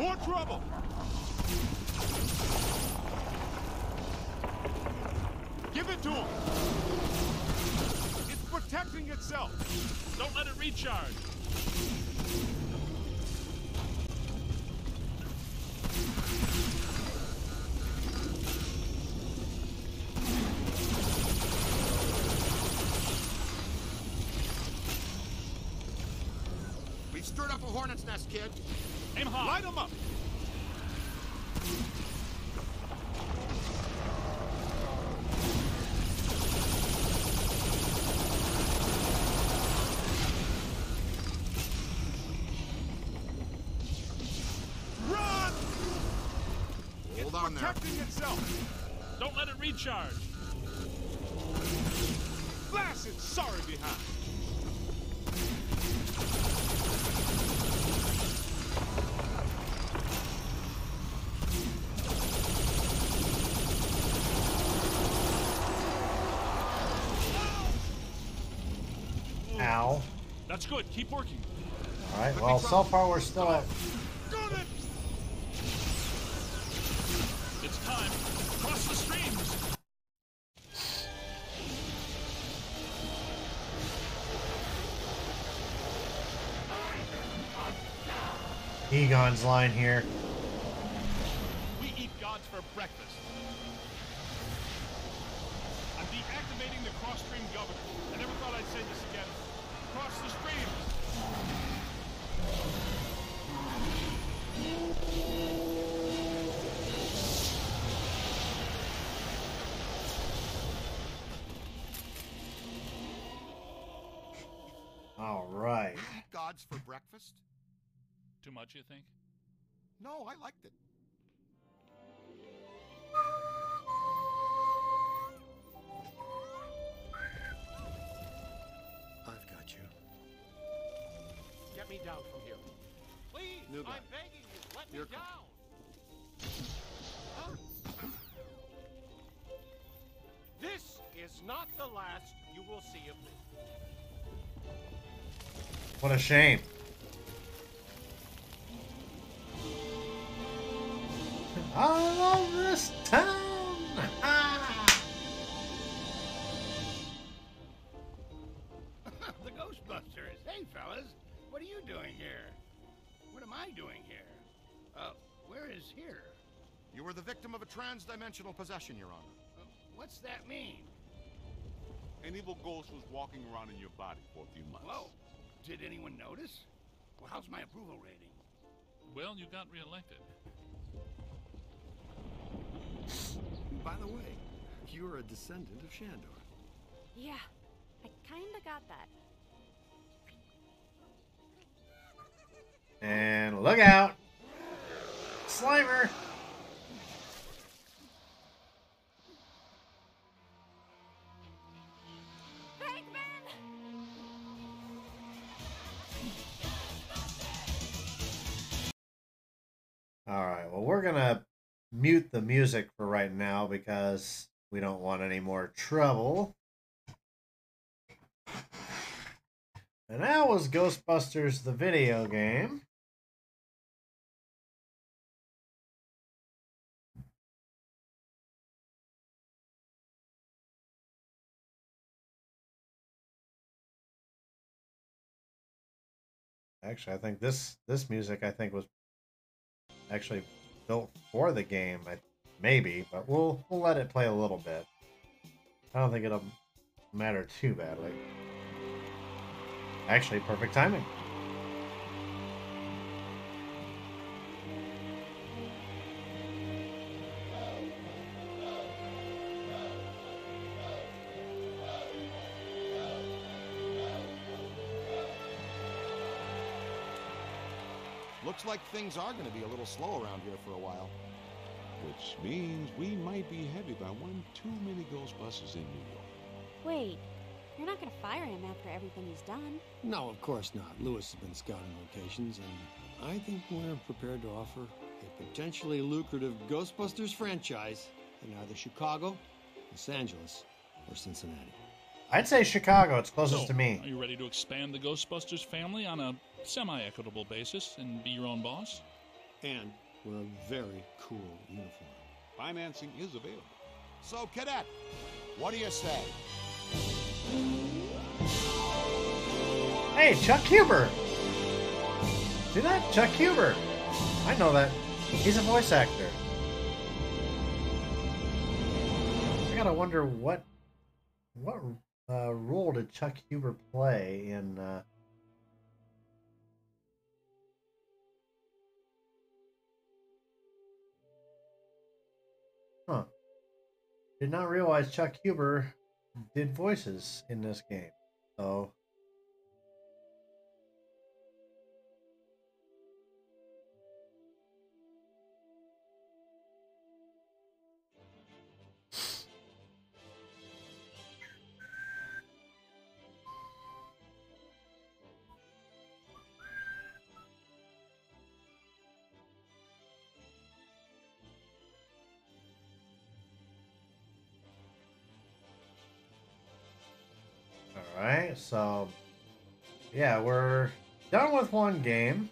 Speaker 3: More trouble! Give it to him! It's protecting itself!
Speaker 4: Don't let it recharge.
Speaker 2: We've stirred up a hornet's nest, kid.
Speaker 4: Aim high.
Speaker 3: Light him up! Run!
Speaker 2: Hold on there.
Speaker 3: Protecting itself!
Speaker 4: Don't let it recharge.
Speaker 3: Blast it! Sorry behind!
Speaker 4: That's good. Keep working.
Speaker 1: All right. Well, so far we're still at.
Speaker 3: Got it!
Speaker 4: It's time. Cross the streams.
Speaker 1: Egon's line here.
Speaker 4: We eat gods for breakfast. I'm deactivating the cross-stream governor. I never thought I'd say this again. Cross the streams!
Speaker 1: All right.
Speaker 2: Gods for breakfast?
Speaker 4: Too much, you think?
Speaker 2: No, I liked it.
Speaker 8: Please,
Speaker 5: New guy.
Speaker 8: I'm begging you, let
Speaker 5: You're
Speaker 8: me
Speaker 5: co-
Speaker 8: down. This is not the last you will see of me.
Speaker 1: What a shame. I love this town.
Speaker 8: I doing here? Uh, where is here?
Speaker 2: You were the victim of a trans-dimensional possession, Your Honor.
Speaker 8: Uh, what's that mean?
Speaker 3: An evil ghost was walking around in your body for a few months.
Speaker 8: Whoa, did anyone notice? Well, how's my approval rating?
Speaker 4: Well, you got reelected.
Speaker 5: By the way, you're a descendant of Shandor.
Speaker 10: Yeah, I kinda got that.
Speaker 1: And look out. Slimer. All right. Well, we're to mute the music for right now because we don't want any more trouble. And that was Ghostbusters the video game. Actually, I think this this music I think was actually built for the game. I, maybe, but we'll we'll let it play a little bit. I don't think it'll matter too badly. Actually, perfect timing.
Speaker 2: Looks like things are going to be a little slow around here for a while.
Speaker 3: Which means we might be heavy by one too many Ghostbusters in New York.
Speaker 10: Wait, you're not gonna fire him after everything he's done.
Speaker 5: No, of course not. Lewis has been scouting locations, and I think we're prepared to offer a potentially lucrative Ghostbusters franchise in either Chicago, Los Angeles, or Cincinnati.
Speaker 1: I'd say Chicago. It's closest
Speaker 4: So,
Speaker 1: to me.
Speaker 4: Are you ready to expand the Ghostbusters family on a semi-equitable basis and be your own boss?
Speaker 5: And we're a very cool uniform.
Speaker 3: Financing is available.
Speaker 2: So, Cadet, what do you say?
Speaker 1: Hey, Chuck Huber. See that? Chuck Huber. I know that. He's a voice actor. I gotta wonder what what uh, role did Chuck Huber play in uh, Did not realize Chuck Huber did voices in this game. So So yeah, we're done with one game.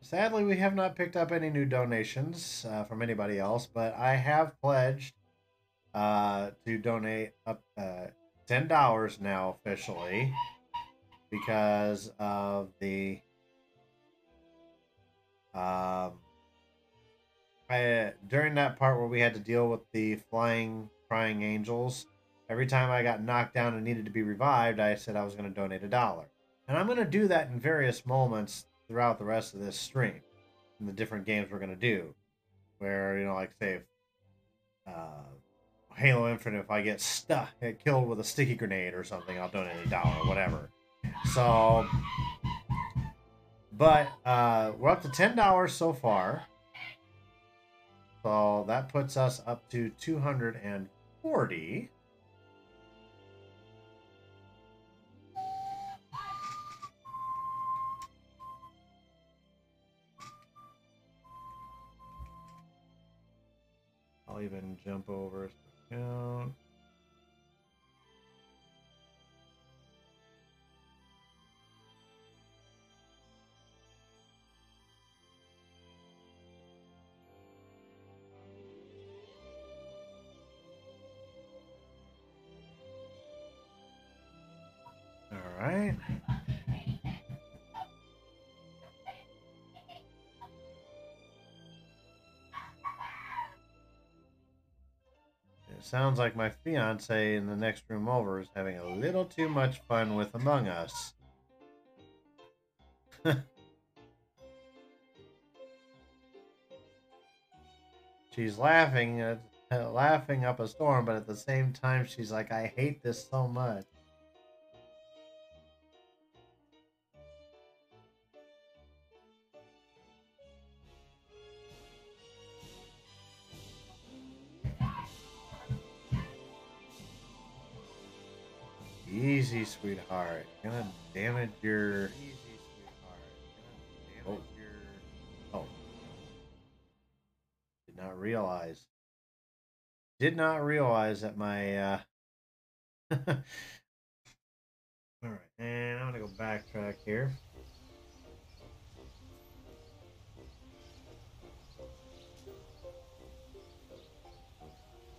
Speaker 1: Sadly, we have not picked up any new donations uh, from anybody else, but I have pledged uh, to donate up uh, ten dollars now officially because of the um, I, during that part where we had to deal with the flying Crying Angels. Every time I got knocked down and needed to be revived, I said I was going to donate a dollar. And I'm going to do that in various moments throughout the rest of this stream, in the different games we're going to do. Where, you know, like, say, uh, Halo Infinite, if I get stuck, get killed with a sticky grenade or something, I'll donate a dollar or whatever. So, but uh, we're up to $10 so far. So that puts us up to 240. I'll even jump over count. All sounds like my fiance in the next room over is having a little too much fun with Among Us. she's laughing, uh, laughing up a storm, but at the same time, she's like, "I hate this so much." Sweetheart. Gonna damage your. Easy, sweetheart. Gonna damage your. Oh. Did not realize. Did not realize that my. uh All right, and I'm gonna go backtrack here.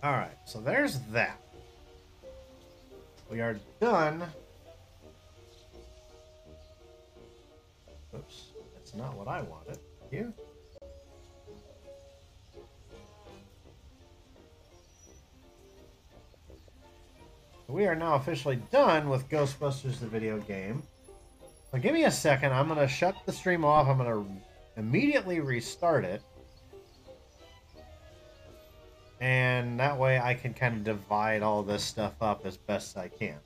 Speaker 1: All right, so there's that. We are done. Oops, that's not what I wanted. You? We are now officially done with Ghostbusters the video game. So give me a second. I'm going to shut the stream off. I'm going to immediately restart it. And that way I can kind of divide all this stuff up as best I can.